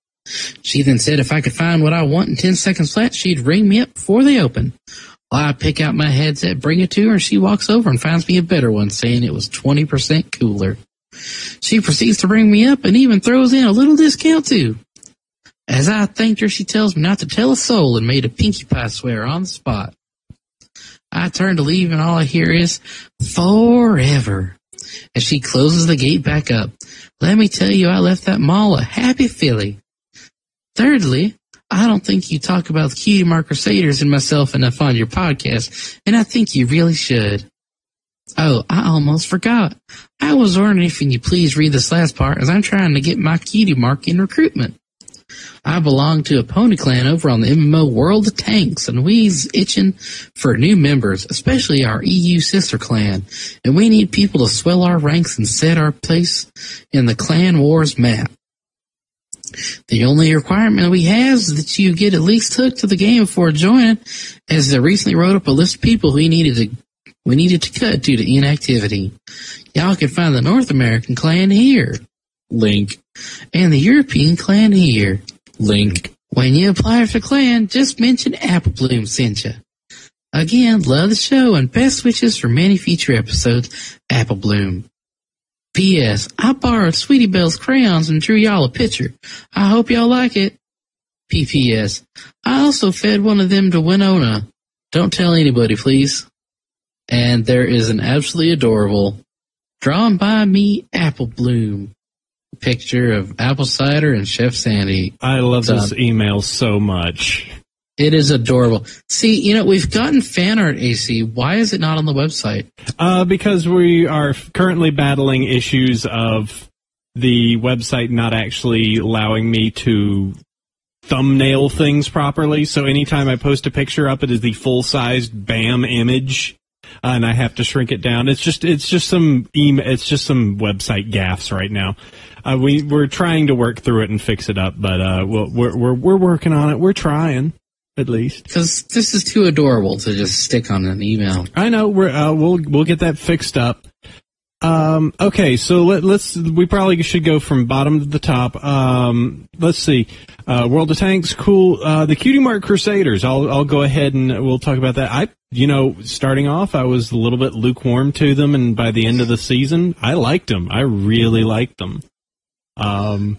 She then said if I could find what I want in 10 seconds flat, she'd ring me up before they open. Well, I pick out my headset, bring it to her, and she walks over and finds me a better one, saying it was 20% cooler. She proceeds to ring me up and even throws in a little discount too. As I thanked her, she tells me not to tell a soul and made a pinkie pie swear on the spot. I turn to leave and all I hear is forever as she closes the gate back up. Let me tell you, I left that mall a happy filly. Thirdly, I don't think you talk about the cutie mark crusaders and myself enough on your podcast, and I think you really should. Oh, I almost forgot. I was wondering if you please read this last part as I'm trying to get my cutie mark in recruitment. I belong to a pony clan over on the MMO World of Tanks, and we's itching for new members, especially our EU sister clan. And we need people to swell our ranks and set our place in the clan wars map. The only requirement we have is that you get at least hooked to the game before joining, as I recently wrote up a list of people we needed to we needed to cut due to inactivity. Y'all can find the North American clan here. Link. And the European clan here. Link. When you apply for clan, just mention Apple Bloom sent you. Again, love the show and best wishes for many future episodes. Apple Bloom. P.S. I borrowed Sweetie Belle's crayons and drew y'all a picture. I hope y'all like it. P.P.S. I also fed one of them to Winona. Don't tell anybody, please. And there is an absolutely adorable, drawn by me, Apple Bloom picture of apple cider and Chef Sandy. I love Done. this email so much. It is adorable. See, you know, we've gotten fan art, AC. Why is it not on the website? Uh, because we are currently battling issues of the website not actually allowing me to thumbnail things properly. So anytime I post a picture up, it is the full sized BAM image. And I have to shrink it down. It's just it's just some email. It's just some website gaffes right now. Uh, we we're trying to work through it and fix it up, but uh, we'll, we're we're we're working on it. We're trying, at least. Because this is too adorable to just stick on an email. I know we're uh, we'll we'll get that fixed up. Um, okay, so let, let's we probably should go from bottom to the top. Um, let's see, uh, World of Tanks, cool. Uh, the Cutie Mark Crusaders. I'll I'll go ahead and we'll talk about that. I you know starting off, I was a little bit lukewarm to them, and by the end of the season, I liked them. I really liked them. Um,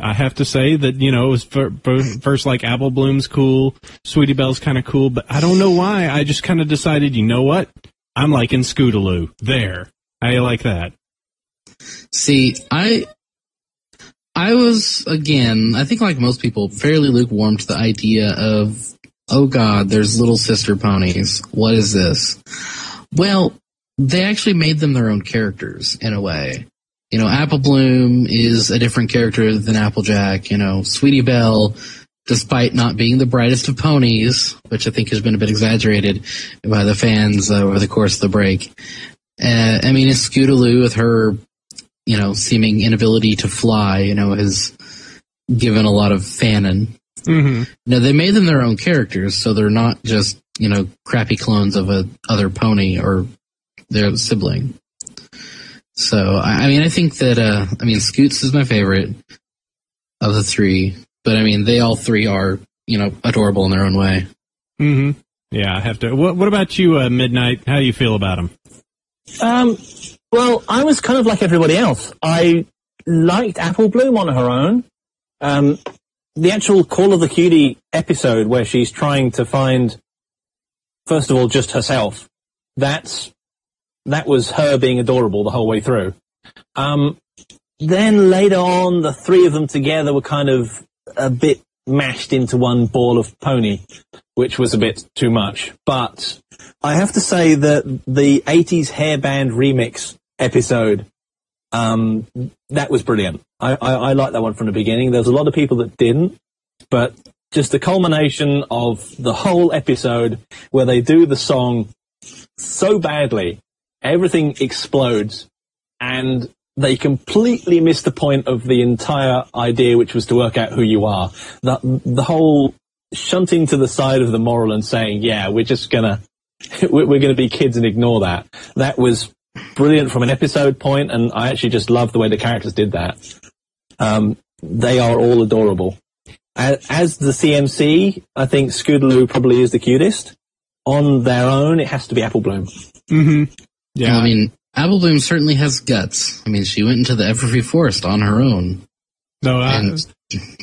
I have to say that you know it was fir- fir- first like Apple Bloom's cool, Sweetie Belle's kind of cool, but I don't know why. I just kind of decided, you know what? I'm liking Scootaloo. There, I like that. See, I I was again, I think like most people, fairly lukewarm to the idea of oh god, there's little sister ponies. What is this? Well, they actually made them their own characters in a way. You know, Apple Bloom is a different character than Applejack. You know, Sweetie Belle, despite not being the brightest of ponies, which I think has been a bit exaggerated by the fans uh, over the course of the break. Uh, I mean, it's Scootaloo with her, you know, seeming inability to fly, you know, has given a lot of fanon. Hmm Now they made them their own characters, so they're not just you know crappy clones of a other pony or their sibling. So I, I mean, I think that uh, I mean Scoots is my favorite of the three, but I mean they all three are you know adorable in their own way. Mm-hmm. Yeah, I have to. What, what about you, uh, Midnight? How do you feel about him? Um, well, I was kind of like everybody else. I liked Apple Bloom on her own. Um, the actual Call of the Cutie episode where she's trying to find, first of all, just herself. That's that was her being adorable the whole way through. Um, then later on, the three of them together were kind of a bit mashed into one ball of pony, which was a bit too much. But I have to say that the 80s hairband remix episode, um, that was brilliant. I, I, I liked that one from the beginning. There was a lot of people that didn't, but just the culmination of the whole episode where they do the song so badly, everything explodes and they completely miss the point of the entire idea, which was to work out who you are. The, the whole shunting to the side of the moral and saying, yeah, we're just gonna, (laughs) we're, we're gonna be kids and ignore that. That was brilliant from an episode point, and I actually just love the way the characters did that. Um, they are all adorable. As, as the CMC, I think Scootaloo probably is the cutest. On their own, it has to be Apple Bloom. hmm Yeah, Well, I mean, Apple Bloom certainly has guts. I mean, she went into the Everfree Forest on her own no, I, and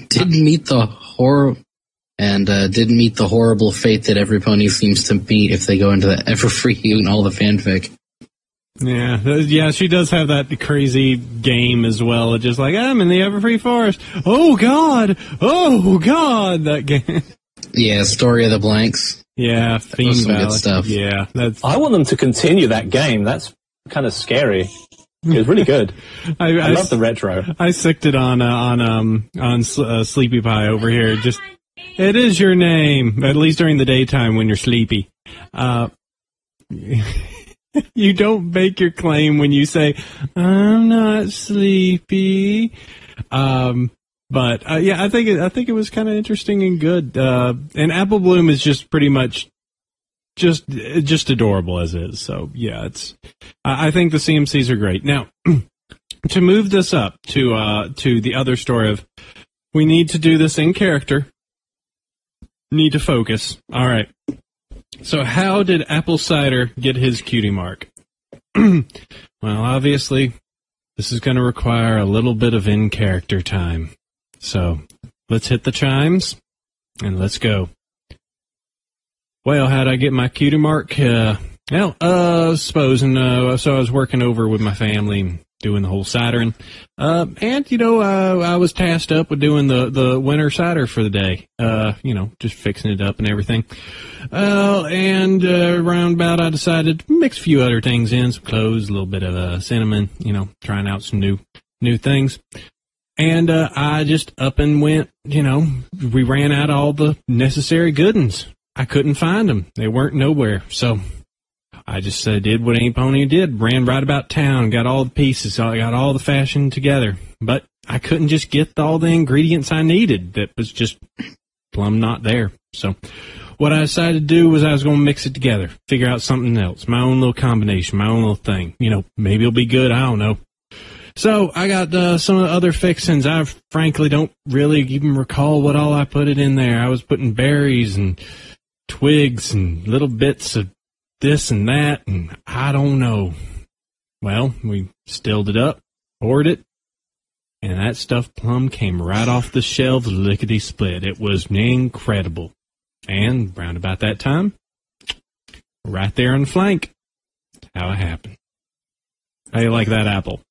didn't meet the horror and uh, didn't meet the horrible fate that every pony seems to meet if they go into the Everfree (laughs) and all the fanfic. Yeah, yeah. She does have that crazy game as well. It's just like I'm in the Everfree Forest. Oh God! Oh God! That game. (laughs) Yeah, Story of the Blanks. yeah, Fiend some good stuff. Yeah, that's. I want them to continue that game. That's kind of scary. It was really good. (laughs) I, I I, love the retro. I sicked it on uh, on um on uh, Sleepy Pie over here. Just it is your name, at least during the daytime when you're sleepy. Uh, (laughs) (laughs) you don't make your claim when you say I'm not sleepy. Um, but uh, yeah, I think it, I think it was kind of interesting and good. Uh, and Apple Bloom is just pretty much just just adorable as is. So yeah, it's I I think the CMCs are great. Now (clears throat) to move this up to uh to the other story of we need to do this in character. Need to focus. All right. So how did Apple Cider get his cutie mark? (clears throat) well, obviously, this is going to require a little bit of in character time. So let's hit the chimes and let's go. Well, how'd I get my cutie mark? Uh, well, uh, supposing, uh, so I was working over with my family, doing the whole cidering. Uh, and, you know, uh, I was tasked up with doing the, the winter cider for the day. Uh, you know, just fixing it up and everything. Uh, and, uh, around about I decided to mix a few other things in, some cloves, a little bit of, uh, cinnamon, you know, trying out some new, new things. And, I just up and went, you know, we ran out all the necessary good ones. I couldn't find them. They weren't nowhere. So I just uh, did what any pony did. Ran right about town, got all the pieces, I got all the fashion together. But I couldn't just get all the ingredients I needed. That was just plumb not there. So what I decided to do was I was going to mix it together, figure out something else, my own little combination, my own little thing. You know, maybe it'll be good. I don't know. So I got uh, some of the other fixings. I frankly don't really even recall what all I put it in there. I was putting berries and twigs and little bits of this and that, and I don't know. Well, we stilled it up, poured it, and that stuff plum came right off the shelves lickety split. It was incredible. And round about that time, right there on the flank, how it happened. How you like that apple?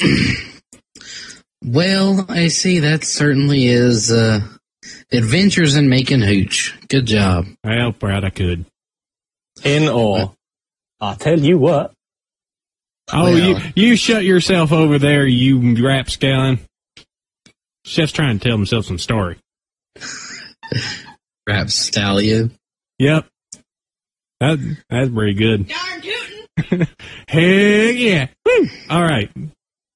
(clears throat) Well, I see that certainly is uh, adventures in making hooch. Good job. I Well, Brad, I could. In awe. I tell you what. Oh, Well- you you shut yourself over there, you rapscallion. Chef's trying to tell himself some story. (laughs) Rap stallion. Yep. That that's pretty good. Darn tootin'. (laughs) Heck yeah. Woo. All right.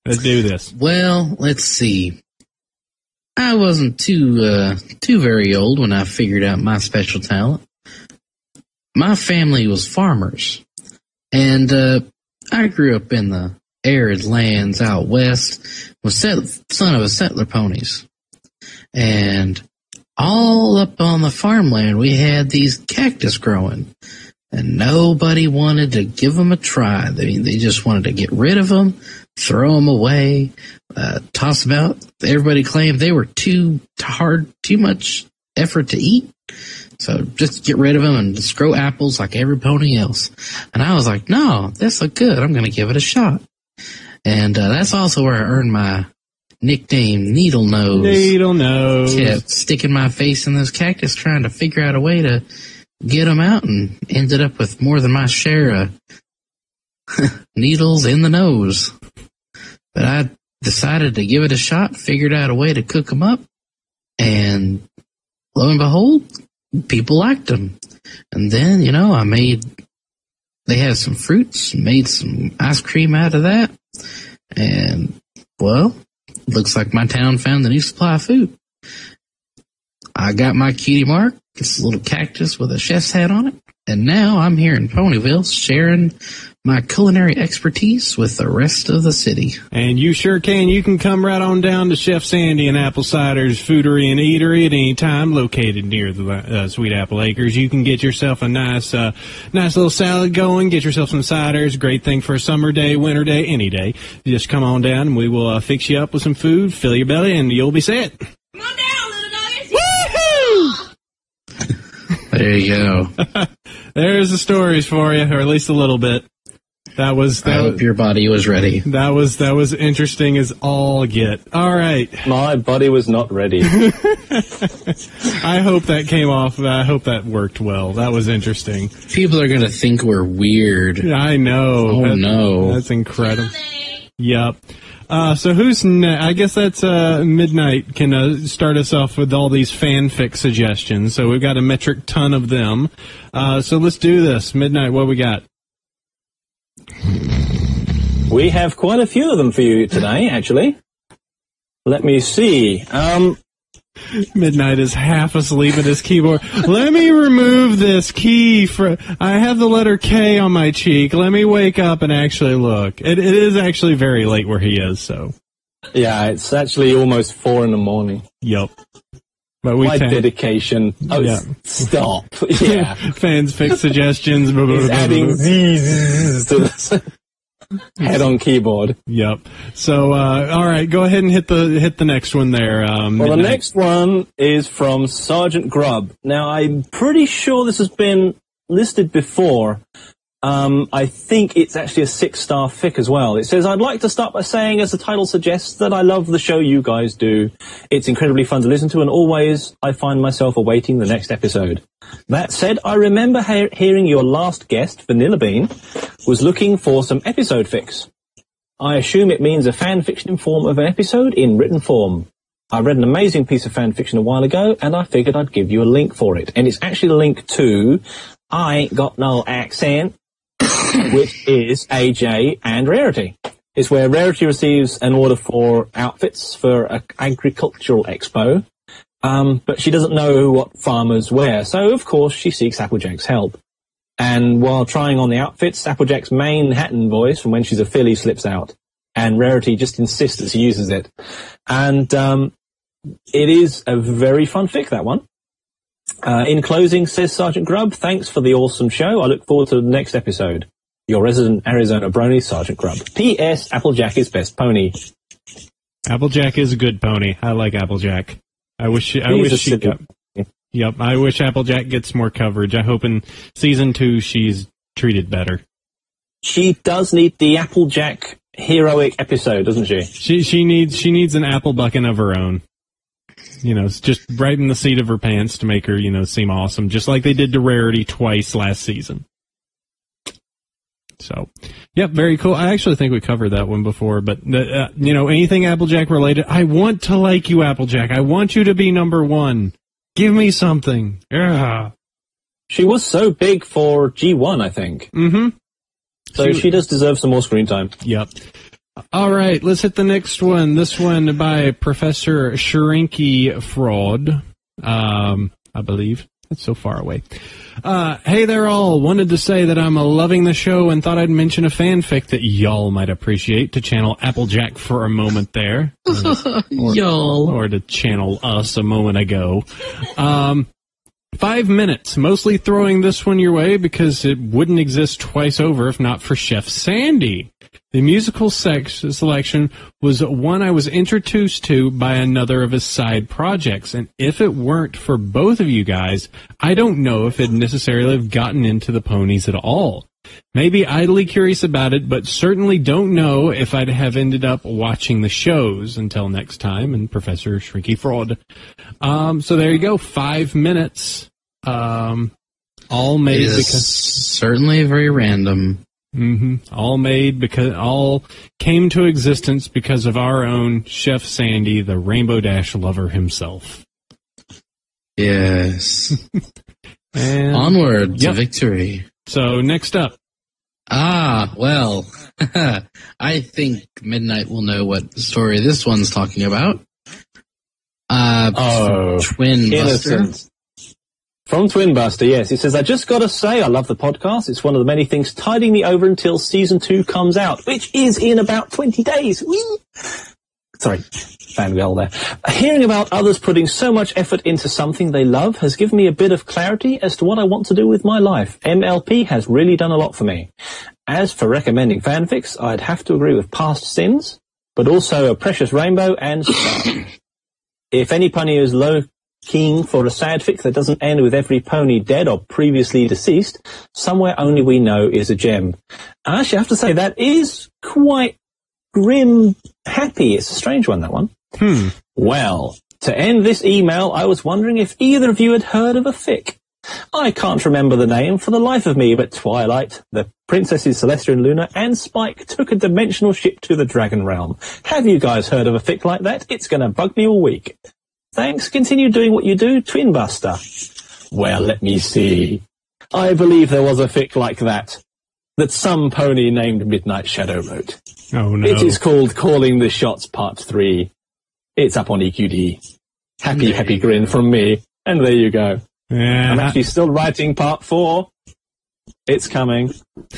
Let's do this. Well, let's see. I wasn't too uh, too very old when I figured out my special talent. My family was farmers, and uh, I grew up in the arid lands out west. Was set, son of a settler ponies, and all up on the farmland we had these cactus growing, and nobody wanted to give them a try. They they just wanted to get rid of them, throw them away, uh, toss them out. Everybody claimed they were too hard, too much effort to eat. So just get rid of them and just grow apples like every pony else. And I was like, no, this look good. I'm going to give it a shot. And uh, that's also where I earned my nickname, Needle Nose. Needle nose. Kept sticking my face in those cactus trying to figure out a way to get them out and ended up with more than my share of (laughs) needles in the nose. But I decided to give it a shot, figured out a way to cook them up, and lo and behold, people liked them. And then, you know, I made, they had some fruits, made some ice cream out of that. And, well, looks like my town found the new supply of food. I got my cutie mark. It's a little cactus with a chef's hat on it. And now I'm here in Ponyville sharing my culinary expertise with the rest of the city. And you sure can. You can come right on down to Chef Sandy and Apple Cider's Foodery and Eatery at any time, located near the uh, Sweet Apple Acres. You can get yourself a nice, uh, nice little salad going. Get yourself some ciders. Great thing for a summer day, winter day, any day. You just come on down, and we will uh, fix you up with some food, fill your belly, and you'll be set. Come on down, little doggies. (laughs) There you go. (laughs) There's the stories for you, or at least a little bit. That was I that. hope your body was ready. that was that was interesting as all get. All right. My body was not ready. (laughs) (laughs) I hope that came off. I hope that worked well. That was interesting. People are going to think we're weird. I know. Oh, That- no. That's incredible. Yep. Uh, so who's ne- I guess that's uh, midnight can uh, start us off with all these fanfic suggestions. So we've got a metric ton of them. Uh, so let's do this. Midnight, what we got? We have quite a few of them for you today, actually. Let me see. Um, Midnight is half asleep at his keyboard. Let me remove this key for. I have the letter K on my cheek. Let me wake up and actually look. It, it is actually very late where he is. So, yeah, it's actually almost four in the morning. yep. But we My dedication. Oh, Yeah. stop. (laughs) Yeah. fans pick suggestions. He's adding. (laughs) Z's to the (laughs) head on keyboard. Yep. So, uh, all right, go ahead and hit the hit the next one there. Um, Well, the next one is from Sergeant Grubb. Now, I'm pretty sure this has been listed before. Um, I think it's actually a six-star fic as well. It says, I'd like to start by saying, as the title suggests, that I love the show you guys do. It's incredibly fun to listen to, and always I find myself awaiting the next episode. That said, I remember he- hearing your last guest, Vanilla Bean, was looking for some episode fics. I assume it means a fan fiction form of an episode in written form. I read an amazing piece of fan fiction a while ago, and I figured I'd give you a link for it. And it's actually a link to I Ain't Got No Accent, (coughs) which is AJ and Rarity. It's where Rarity receives an order for outfits for an agricultural expo, um, but she doesn't know what farmers wear, so of course she seeks Applejack's help. And while trying on the outfits, Applejack's main Manhattan voice from when she's a filly slips out, and Rarity just insists that she uses it. And um, it is a very fun fic, that one. Uh, in closing, says Sergeant Grubb, thanks for the awesome show. I look forward to the next episode. Your resident Arizona brony, Sergeant Grubb. P.S. Applejack is best pony. Applejack is a good pony. I like Applejack. I wish I He's wish she got. Yep, I wish Applejack gets more coverage. I hope in season two she's treated better. She does need the Applejack heroic episode, doesn't she? She she needs she needs an apple bucket of her own. You know, just right in the seat of her pants to make her, you know, seem awesome, just like they did to Rarity twice last season. So, yep, very cool. I actually think we covered that one before, but uh, you know, anything Applejack related, I want to like you, Applejack. I want you to be number one. Give me something. Yeah. She was so big for G1, I think. Mm-hmm. So She- she does deserve some more screen time. Yep. All right, let's hit the next one. This one by Professor Shrinky Fraud, um, I believe. That's so far away. Uh, hey there, all. Wanted to say that I'm loving the show and thought I'd mention a fanfic that y'all might appreciate to channel Applejack for a moment there. (laughs) Y'all. or to channel us a moment ago. Um, five minutes, mostly throwing this one your way because it wouldn't exist twice over if not for Chef Sandy. The musical sex selection was one I was introduced to by another of his side projects, and if it weren't for both of you guys, I don't know if it'd necessarily have gotten into the ponies at all. Maybe idly curious about it, but certainly don't know if I'd have ended up watching the shows until next time. And Professor Shrinky Fraud. Um, so there you go, five minutes. Um, all made is because certainly very random. Hmm all made because all came to existence because of our own Chef Sandy, the Rainbow Dash lover himself. Yes. (laughs) And Onward Yep. to victory. so next up, Ah, well, (laughs) I think Midnight will know what story this one's talking about. Uh, Oh, Twin Buster. From Twinbuster, yes. He says, I just gotta say, I love the podcast. It's one of the many things tiding me over until season two comes out, which is in about 20 days. Whee! Sorry, fangirl there. Hearing about others putting so much effort into something they love has given me a bit of clarity as to what I want to do with my life. MLP has really done a lot for me. As for recommending fanfics, I'd have to agree with Past Sins, but also A Precious Rainbow and (laughs) if any pony is low keen for a sad fic that doesn't end with every pony dead or previously deceased, somewhere only we know is a gem. I actually have to say that is quite grim happy. It's a strange one, that one. hmm, Well, to end this email, I was wondering if either of you had heard of a fic. I can't remember the name for the life of me, but Twilight, the princesses Celestia and Luna, and Spike took a dimensional ship to the Dragon Realm. Have you guys heard of a fic like that? It's gonna bug me all week. Thanks, continue doing what you do, Twinbuster. Well, let me see. I believe there was a fic like that, that some pony named Midnight Shadow wrote. oh no, It is called Calling the Shots Part 3. It's up on EQD. Happy, happy grin from me. And there you go. Yeah, I'm actually still writing Part 4. It's coming.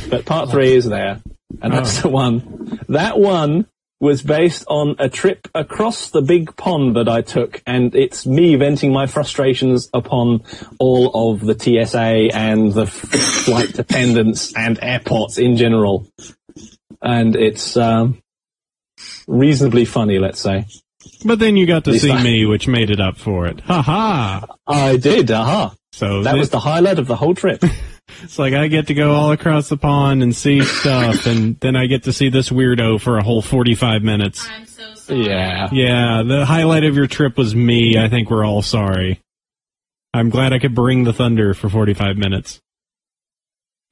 But Part 3 is there. And that's the one. That one was based on a trip across the big pond that I took. And it's me venting my frustrations upon all of the TSA and the flight attendants and airports in general. And it's, um, reasonably funny, let's say. but then you got to see I- me, which made it up for it. Ha ha! I did, aha. So That thi- was the highlight of the whole trip. (laughs) It's like I get to go all across the pond and see stuff, and then I get to see this weirdo for a whole 45 minutes. I'm so sorry. yeah. Yeah, the highlight of your trip was me. I think we're all sorry. I'm glad I could bring the thunder for 45 minutes.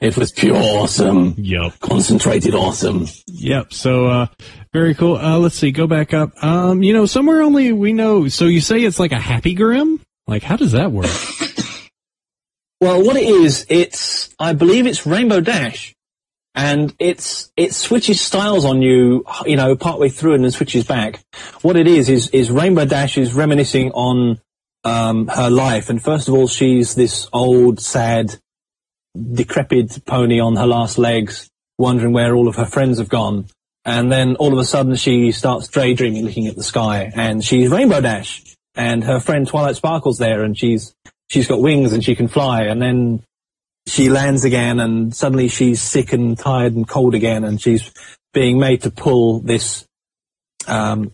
It was pure awesome. Yup. Concentrated awesome. Yep. So, uh, very cool. Uh, let's see. Go back up. Um, you know, somewhere only we know. So you say it's like a happy grim? Like, how does that work? (laughs) Well, what it is, it's, I believe it's Rainbow Dash. And it's, it switches styles on you, you know, partway through and then switches back. What it is, is, is Rainbow Dash is reminiscing on, um, her life. And first of all, she's this old, sad, decrepit pony on her last legs, wondering where all of her friends have gone. And then all of a sudden she starts daydreaming, looking at the sky, and she's Rainbow Dash. And her friend Twilight Sparkle's there, and she's she's got wings and she can fly. And then she lands again, and suddenly she's sick and tired and cold again, and she's being made to pull this um,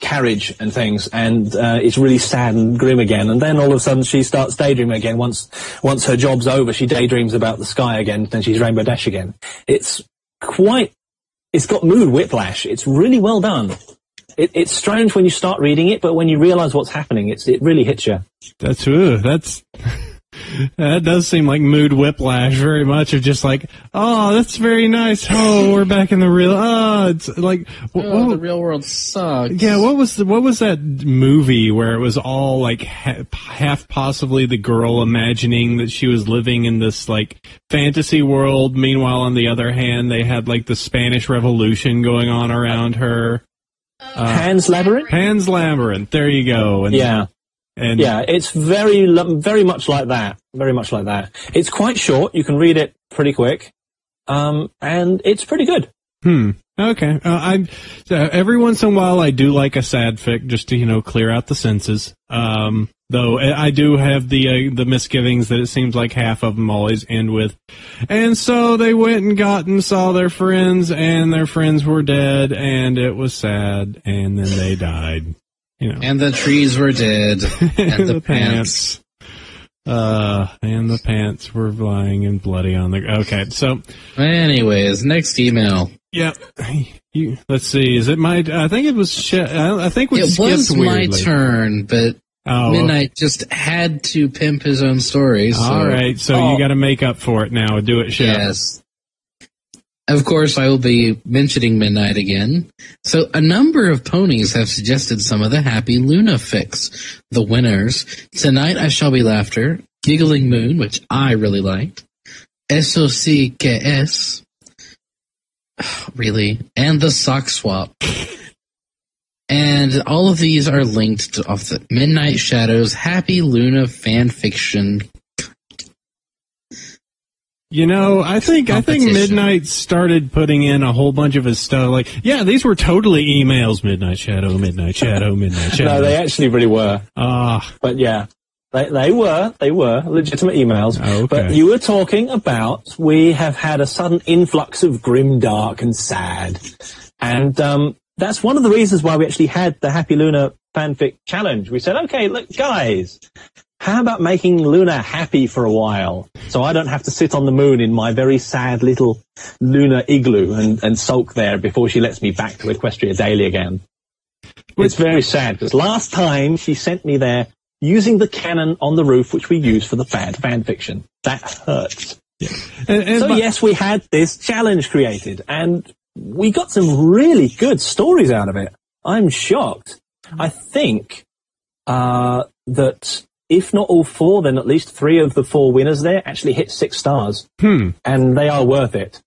carriage and things, and uh, it's really sad and grim again. And then all of a sudden she starts daydreaming again. Once once her job's over, she daydreams about the sky again. Then she's Rainbow Dash again. It's quite it's got mood whiplash. It's really well done. It, it's strange when you start reading it, but when you realize what's happening, it's, it really hits you. That's ooh, that's (laughs) that does seem like mood whiplash very much of just like, oh, that's very nice. Oh, we're back in the real. Oh, it's like, wh- Oh, what- the real world sucks. yeah. What was the, what was that movie where it was all like ha- half possibly the girl imagining that she was living in this like fantasy world. Meanwhile, on the other hand, they had like the Spanish Revolution going on around her. Pan's Labyrinth? Pan's Labyrinth. There you go. And, Yeah. And Yeah, it's very, very much like that. Very much like that. It's quite short. You can read it pretty quick. Um, and it's pretty good. Hmm. Okay. Uh, I uh, every once in a while I do like a sad fic just to you know clear out the senses. Um, though I I do have the uh, the misgivings that it seems like half of them always end with, and so they went and got and saw their friends, and their friends were dead, and it was sad, and then they died. You know. And the trees were dead. (laughs) And the, pants. Uh, and the pants were lying and bloody on the. Okay, so Anyways, next email. Yeah, you, let's see. Is it my? I think it was. Sh- I I think we It was my turn, but Oh, Midnight just had to pimp his own story. So All right, so Oh. you got to make up for it now. Do it, Chef. Yes. Of course, I will be mentioning Midnight again. So, a number of ponies have suggested some of the Happy Luna fics. The winners Tonight I Shall Be Laughter, Giggling Moon, which I really liked, Eso Si Que Es, (sighs) really, and the Sock Swap. And all of these are linked to off the Midnight Shadows Happy Luna fan fiction You know, I think I think Midnight started putting in a whole bunch of his stuff. Like, yeah, these were totally emails. Midnight Shadow, Midnight Shadow, Midnight Shadow. (laughs) No, they actually really were. Ah, But yeah, they, they were, they were legitimate emails. Oh, okay. But you were talking about we have had a sudden influx of grim, dark, and sad. And um, that's one of the reasons why we actually had the Happy Luna fanfic challenge. We said, okay, look, guys, how about making Luna happy for a while so I don't have to sit on the moon in my very sad little Luna igloo and, and sulk there before she lets me back to Equestria Daily again? It's very sad because last time she sent me there using the cannon on the roof, which we use for the bad fan fiction. That hurts. and, and So by- yes, we had this challenge created and we got some really good stories out of it. I'm shocked. I think, uh, that if not all four, then at least three of the four winners there actually hit six stars hmm. and they are worth it.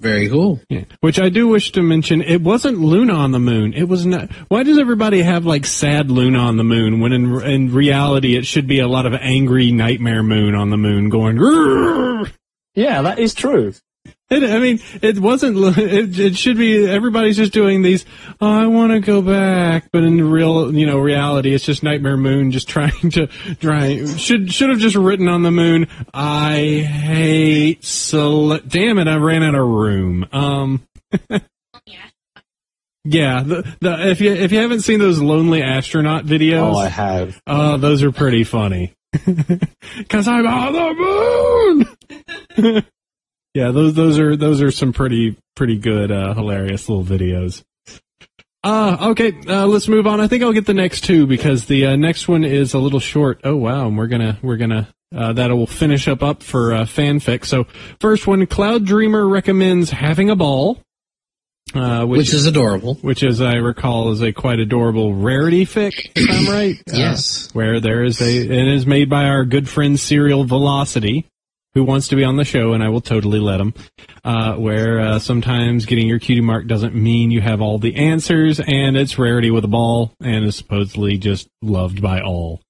Very cool. Yeah. Which I do wish to mention, it wasn't Luna on the moon. It was not. Why does everybody have like sad Luna on the moon when in in reality it should be a lot of angry nightmare moon on the moon going? "Grrr." Yeah, that is true. It, I mean, it wasn't. It, it should be. Everybody's just doing these. Oh, I want to go back, but in real, you know, reality, it's just Nightmare Moon just (laughs) trying to try. Should should have just written on the moon. I hate. Cele- Damn it! I ran out of room. Um. (laughs) Yeah, the, the if you if you haven't seen those lonely astronaut videos, Oh, I have. Oh, those are pretty funny. (laughs) Cause I'm on the moon. Yeah, those those are those are some pretty pretty good uh, hilarious little videos. Uh, okay, uh, let's move on. I think I'll get the next two because the uh, next one is a little short. Oh wow, and we're gonna we're gonna uh, that will finish up up for uh, fanfic. So first one, Cloud Dreamer recommends having a ball, uh, which, Which is adorable. which, as I recall, is a quite adorable rarity fic. If I'm right, Uh, Yes. where there is a it is made by our good friend Cereal Velocity, who wants to be on the show, and I will totally let him. Uh, where uh, sometimes getting your cutie mark doesn't mean you have all the answers, and it's rarity with a ball, and is supposedly just loved by all.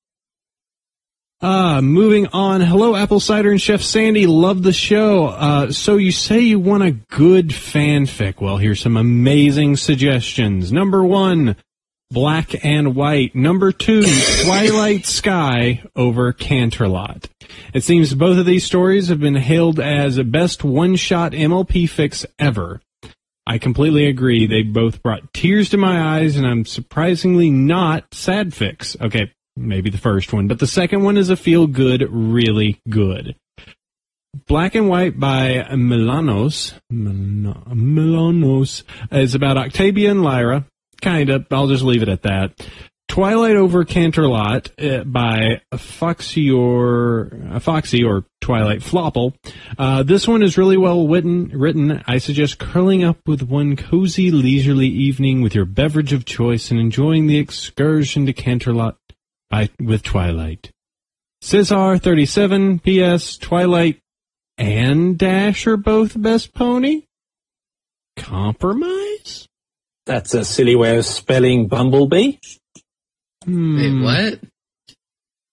Uh, moving on. Hello, Apple Cider and Chef Sandy. Love the show. Uh, so you say you want a good fanfic. Well, here's some amazing suggestions. Number one, Black and White. Number two, Twilight Sky over Canterlot. It seems both of these stories have been hailed as a best one-shot MLP fics ever. I completely agree. They both brought tears to my eyes, and I'm surprisingly not sad fics. Okay, maybe the first one, but the second one is a feel good, really good. Black and White by Milanos. Milano- Milanos. It's about Octavia and Lyra. Kind of. I'll just leave it at that. Twilight over Canterlot uh, by Foxy or uh, Foxy or Twilight Flopple. Uh, this one is really well written. Written. I suggest curling up with one cozy, leisurely evening with your beverage of choice and enjoying the excursion to Canterlot by with Twilight. Cesar thirty seven. P.S. Twilight and Dash are both best pony. Compromise. That's a silly way of spelling bumblebee. Hmm. Wait,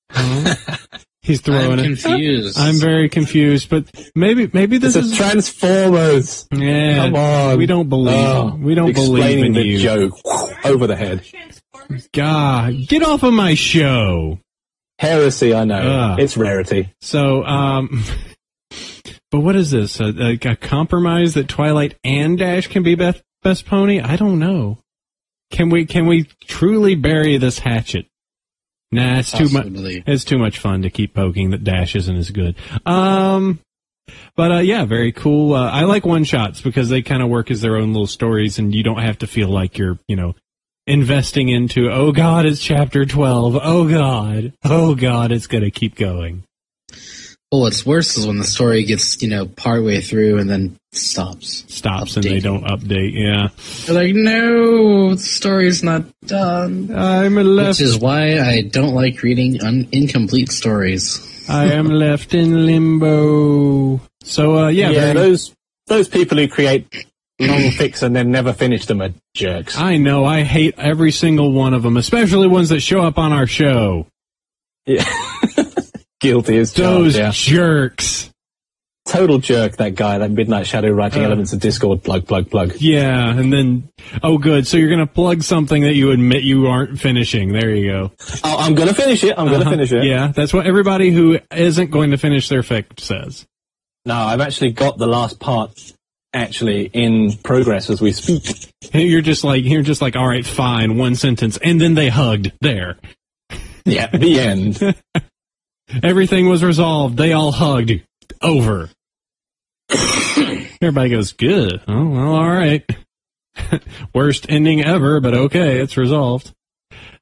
what? (laughs) He's throwing I'm it. confused. I'm very confused, but maybe maybe this It's is a Transformers. yeah. Come on. we don't believe Oh, we don't believe in the you. joke over the head. God, get off of my show. Heresy, I know. Ugh. It's rarity. So, um, (laughs) but what is this? A, a, a compromise that Twilight and Dash can be best best pony? I don't know. Can we can we truly bury this hatchet? Nah, it's too much. It's too much fun to keep poking that Dash isn't as good. Um, but uh, yeah, very cool. Uh, I like one shots because they kind of work as their own little stories, and you don't have to feel like you're, you know, investing into. Oh God, it's chapter twelve. Oh God, oh God, it's gonna keep going. Well, what's worse is when the story gets, you know, partway through and then stops. Stops and they don't update. Yeah, They're like, no, the story's not done. I'm Which left. Which is why I don't like reading un- incomplete stories. I am (laughs) left in limbo. So uh, yeah, Yeah, very- those those people who create long fics and then never finish them are jerks. I know. I hate every single one of them, especially ones that show up on our show. Yeah. Guilty as Those charged, yeah. jerks. Total jerk, that guy, that Midnight Shadow writing Uh. elements of Discord, plug, plug, plug. Yeah, and then oh, good. So you're gonna plug something that you admit you aren't finishing. There you go. Oh, I'm gonna finish it, I'm gonna Uh-huh. finish it. Yeah, that's what everybody who isn't going to finish their fic says. No, I've actually got the last part actually in progress as we speak. You're just like you're just like all right, fine, one sentence, and then they hugged. There, Yeah, the end. (laughs) everything was resolved. They all hugged. Over. (coughs) Everybody goes good. Oh well, all right. (laughs) Worst ending ever, but okay, it's resolved.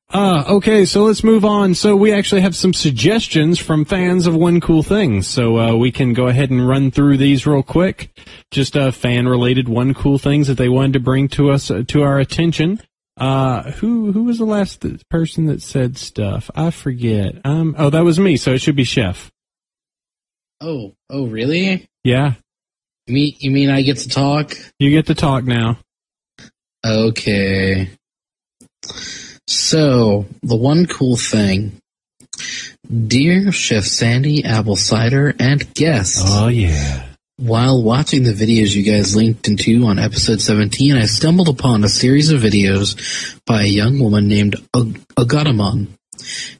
Uh, okay, so let's move on. So we actually have some suggestions from fans of One Cool Thing. So uh, we can go ahead and run through these real quick. Just uh, fan-related One Cool Things that they wanted to bring to us uh, to our attention. Uh, who who was the last th- person that said stuff? I forget. Um, oh, that was me. So it should be Chef. Oh, oh, really? Yeah, You mean, you mean I get to talk? you get to talk now. Okay. So, the one cool thing. Dear Chef Sandy, Apple Cider, and guests. Oh yeah. While watching the videos you guys linked into on episode 17, I stumbled upon a series of videos by a young woman named Ogatamon.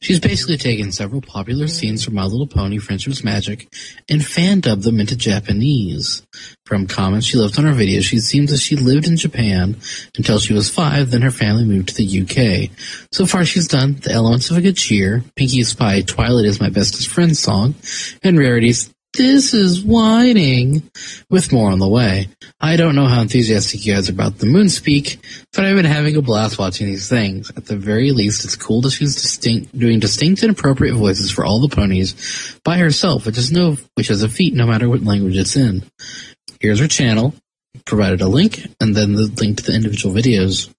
She's basically taken several popular scenes from My Little Pony Friendship's Magic and fan dubbed them into Japanese. From comments she left on her videos, she seems that she lived in Japan until she was five, then her family moved to the UK. So far she's done The Elements of a Good Cheer, Pinky's Pie, Twilight is My Bestest Friend song, and Rarity's This is Whining, with more on the way. I don't know how enthusiastic you guys are about the Moonspeak, but I've been having a blast watching these things. At the very least, it's cool that she's distinct, doing distinct and appropriate voices for all the ponies by herself, which is no, which is a feat no matter what language it's in. Here's her channel, provided a link, and then the link to the individual videos.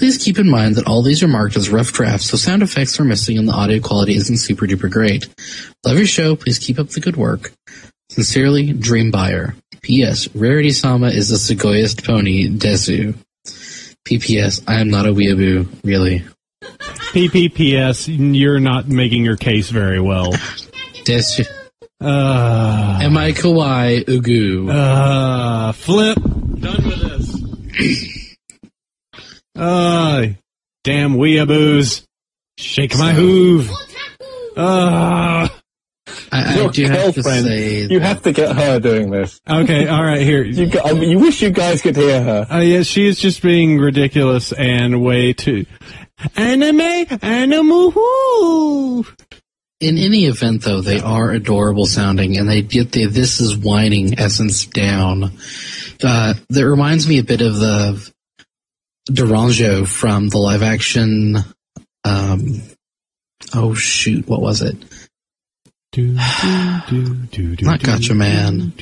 Please keep in mind that all these are marked as rough drafts, so sound effects are missing and the audio quality isn't super duper great. Love your show, please keep up the good work. Sincerely, Dream Buyer. P.S. Rarity Sama is the sugoiest pony, Desu. P.P.S. I am not a weeaboo, really. PPPS, you're not making your case very well. Desu. Uh, Am I kawaii, ugu? uh, flip. Done with this. Uh, damn weeaboos. Shake my hoove. Uh, I, I Your do have to girlfriend, say, you have to get her doing this. okay, all right, here. You, gu- I mean, you wish you guys could hear her. Uh, yeah, she is just being ridiculous and way too anime animal. in any event, though, they are adorable sounding, and they get the "this is whining" essence down. Uh, that reminds me a bit of the Doronjo from the live action. Um, oh shoot, what was it? Do, do, (sighs) do, Not Gotcha Man.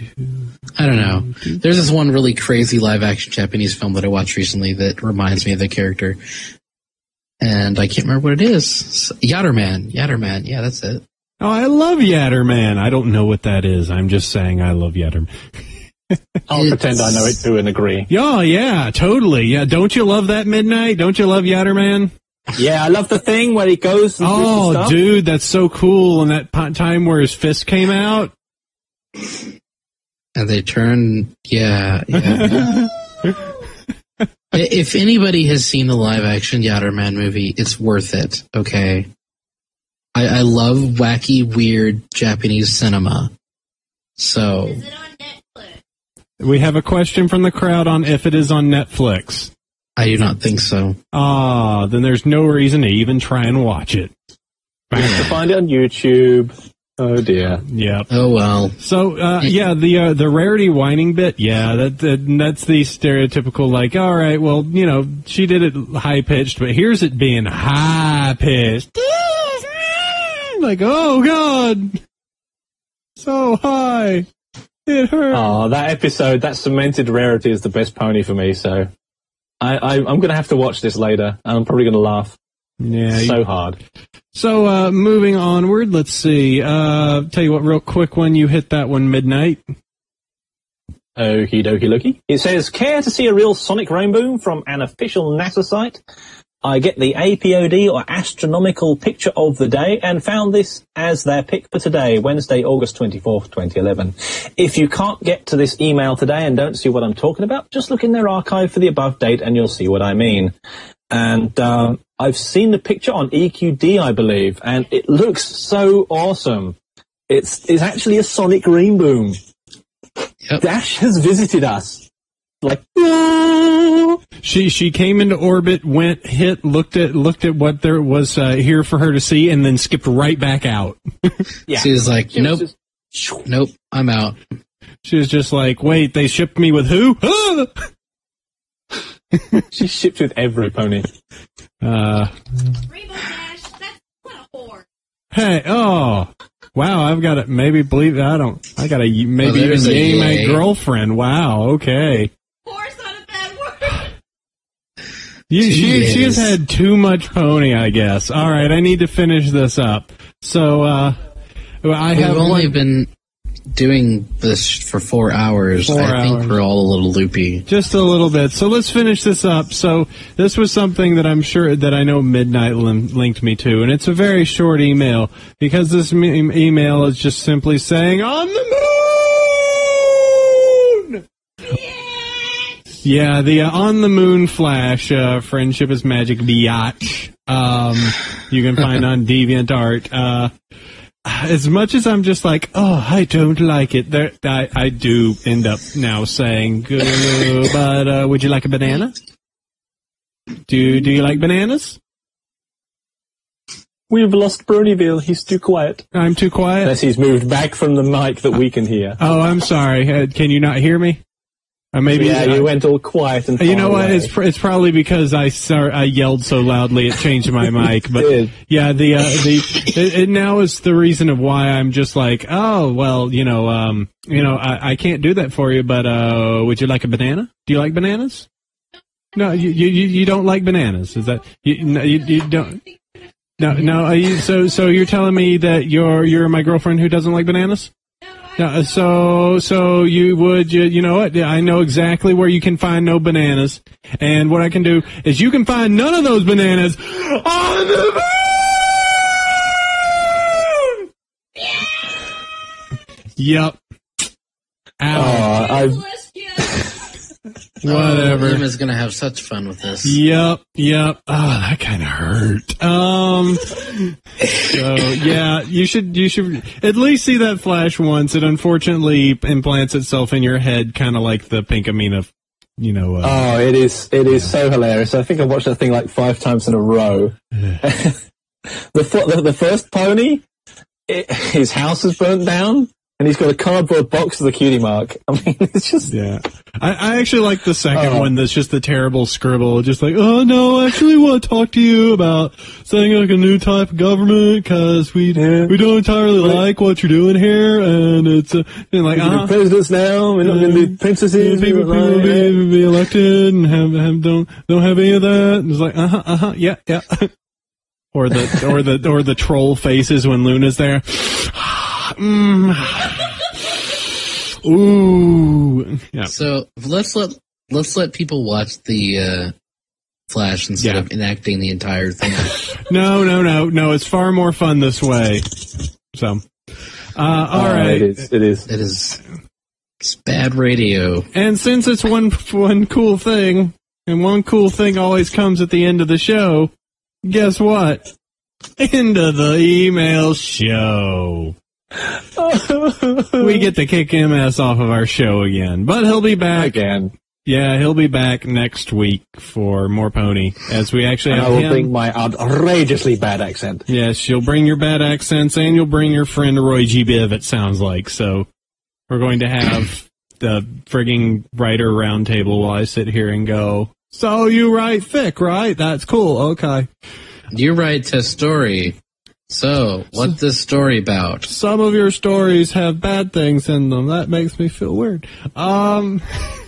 I don't know. There's this one really crazy live action Japanese film that I watched recently that reminds me of the character. And I can't remember what it is. Yatterman. Yatterman. Yeah, that's it. Oh, I love Yatterman. I don't know what that is. I'm just saying I love Yatterman. (laughs) I'll It's- pretend I know it too and agree. Yeah, yeah, totally. Yeah, don't you love that midnight? Don't you love Yatterman? Yeah, I love the thing where he goes and Oh, stuff. dude, that's so cool. And that time where his fist came out. And they turn, yeah, yeah. (laughs) I- if anybody has seen the live action Yatterman movie, it's worth it. Okay. I, I love wacky, weird Japanese cinema. So, Is it on Netflix? We have a question from the crowd on if it is on Netflix. I do not think so. Ah, then there's no reason to even try and watch it. You have to find it on YouTube. Oh dear. Yep. Oh well. So uh, yeah, the uh, the rarity whining bit, yeah, that, that that's the stereotypical like, all right, well, you know, she did it high pitched, but here's it being high pitched, (laughs) like, oh god, so high, it hurt. Oh, that episode, that cemented rarity is the best pony for me. So, I, I I'm gonna have to watch this later. and I'm probably gonna laugh yeah. so hard. So uh, moving onward, let's see. Uh, tell you what, real quick, when you hit that one midnight. Okie dokie looky. It says, care to see a real sonic rainbow from an official NASA site? I get the APOD or astronomical picture of the day and found this as their pick for today, Wednesday, August 24th, 2011. If you can't get to this email today and don't see what I'm talking about, just look in their archive for the above date and you'll see what I mean. And, uh, I've seen the picture on EQD, I believe, and it looks so awesome. It's, it's actually a sonic rainbow. Yep. Dash has visited us. Like, She she came into orbit, went, hit, looked at looked at what there was uh, here for her to see, and then skipped right back out. (laughs) yeah. She was like, She was nope, just- nope, I'm out. She was just like, "Wait, they shipped me with who?" (laughs) She shipped with every pony. uh, Rainbow Dash, that's what a whore. hey, oh, wow! I've got to maybe believe I don't. I got to maybe Oh, even there's a yay my girlfriend. Wow, okay. Whore's not a bad word. You, she she has had too much pony, I guess. All right, I need to finish this up. So uh, I We've have only one- been doing this for four hours. Four I think we're all a little loopy. Just a little bit. So let's finish this up. So this was something that I'm sure that I know Midnight lim- linked me to, and it's a very short email because this me- email is just simply saying on the moon. Yeah, the uh, on the moon flash, uh, friendship is magic biatch. Um, you can find on (laughs) DeviantArt. Uh, as much as I'm just like, oh, I don't like it, there, I, I do end up now saying, but uh, would you like a banana? Do Do you like bananas? We've lost Bronyville. He's too quiet. I'm too quiet. Unless he's moved back from the mic that we can hear. Oh, I'm sorry. Uh, can you not hear me? Uh, maybe yeah, uh, you went all quiet and You know what? away. It's pr- it's probably because I sar- I yelled so loudly it changed my (laughs) mic. But did. yeah, the uh, the it, it now is the reason of why I'm just like, oh well, you know, um, you know, I, I can't do that for you. But uh, would you like a banana? Do you like bananas? No, you you, you you don't like bananas. Is that you no, you, you don't? No, no. Are you, so so you're telling me that you're you're my girlfriend who doesn't like bananas? No, so so you would you, you know what? I know exactly where you can find no bananas, and what I can do is you can find none of those bananas on the moon. Yep. Ow. Uh, I've, Whatever. Liam is gonna have such fun with this. Yep, yep. Oh, that kind of hurt. Um. So yeah, you should you should at least see that flash once. It unfortunately implants itself in your head, kind of like the Pinkamena, you know. Uh, oh, it is. It is so hilarious. I think I watched that thing like five times in a row. (laughs) the, the the first pony it, his house is burnt down, and he's got a cardboard box of the cutie mark. (laughs) I mean, it's just Yeah. I, I actually like the second Oh. one that's just the terrible scribble. Just like, oh no, I actually want to talk to you about setting like a new type of government because we Yeah. we don't entirely like what you're doing here, and it's uh, and like, uh presidents now. We're not going to be princesses. people, people Like, be, be elected and have, have don't don't have any of that. And it's like, uh huh, uh huh, yeah, yeah. (laughs) or the or the or the troll faces when Luna's there. (sighs) (sighs) (sighs) mm. Ooh, yeah. So let's let let's let people watch the uh, Flash instead Yeah. of enacting the entire thing. (laughs) (laughs) No, no, no, no. It's far more fun this way. So, uh, all oh, right. It is. It is. it is it's bad radio. And since it's one one cool thing, and one cool thing always comes at the end of the show, guess what? End of the email show. We get to kick MS off of our show again, but he'll be back. Again. Yeah, he'll be back next week for more pony, as we actually have I will him. bring my outrageously bad accent. Yes, you'll bring your bad accents and you'll bring your friend Roy G. Biv, it sounds like. So we're going to have the frigging writer roundtable while I sit here and go, so you write fic, right? That's cool. Okay. You write test story. So what's this story about? Some of your stories have bad things in them. That makes me feel weird. Um, (laughs)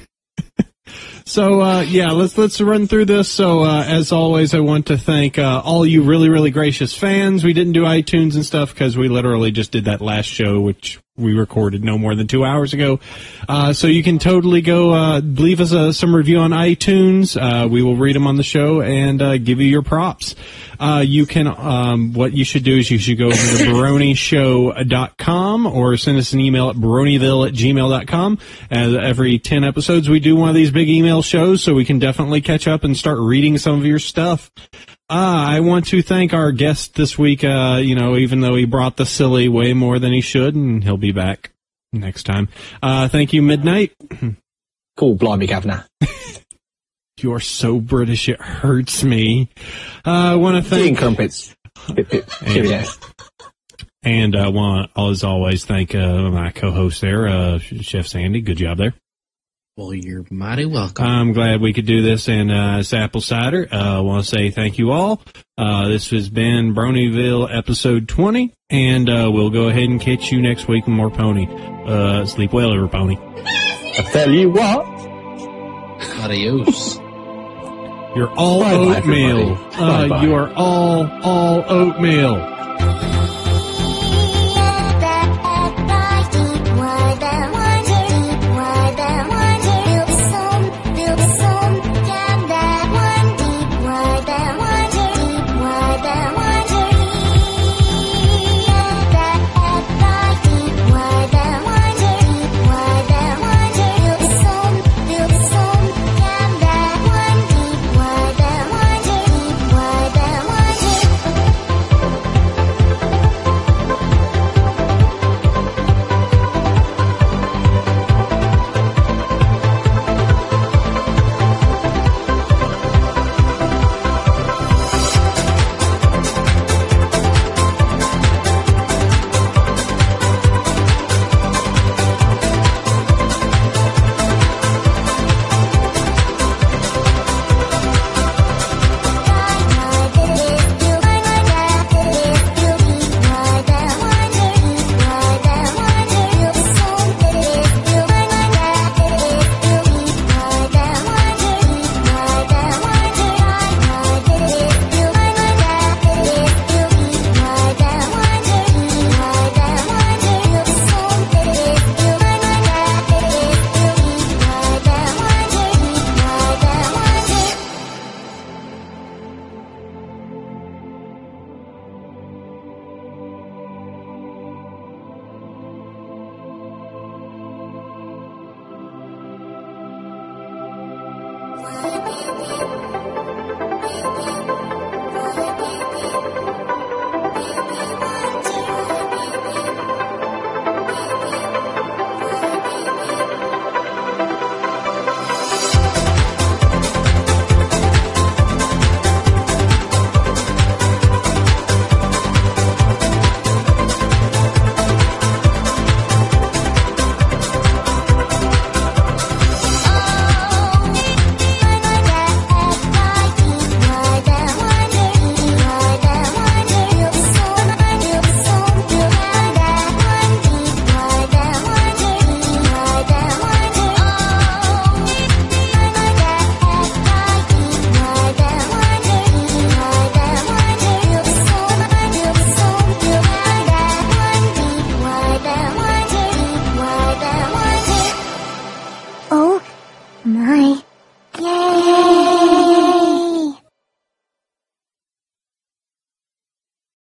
So uh, yeah, let's let's run through this. So uh, as always, I want to thank uh, all you really really gracious fans. We didn't do iTunes and stuff because we literally just did that last show, which we recorded no more than two hours ago. Uh, so you can totally go uh, leave us uh, some review on iTunes. Uh, we will read them on the show and uh, give you your props. Uh, you can, um, what you should do is you should go over to (laughs) bronyshow.com or send us an email at bronyville at gmail.com. Uh, every 10 episodes, we do one of these big email shows, so we can definitely catch up and start reading some of your stuff. Uh, I want to thank our guest this week, uh, you know, even though he brought the silly way more than he should, and he'll be back next time. Uh, thank you, Midnight. (clears throat) Cool, blimey, governor. (laughs) You're so British, it hurts me. Uh, I want to thank crumpets. Pip, pip. Here we go. And I want, as always, thank uh, my co-host there, uh, Chef Sandy. Good job there. Well, you're mighty welcome. I'm glad we could do this in uh, it's apple cider. Uh, I want to say thank you all. Uh, this has been Bronyville episode 20, and uh, we'll go ahead and catch you next week with more pony. Uh, sleep well, every pony. I tell you what. Adios. (laughs) You're all Bye-bye, oatmeal. Uh, Bye-bye. you are all all oatmeal.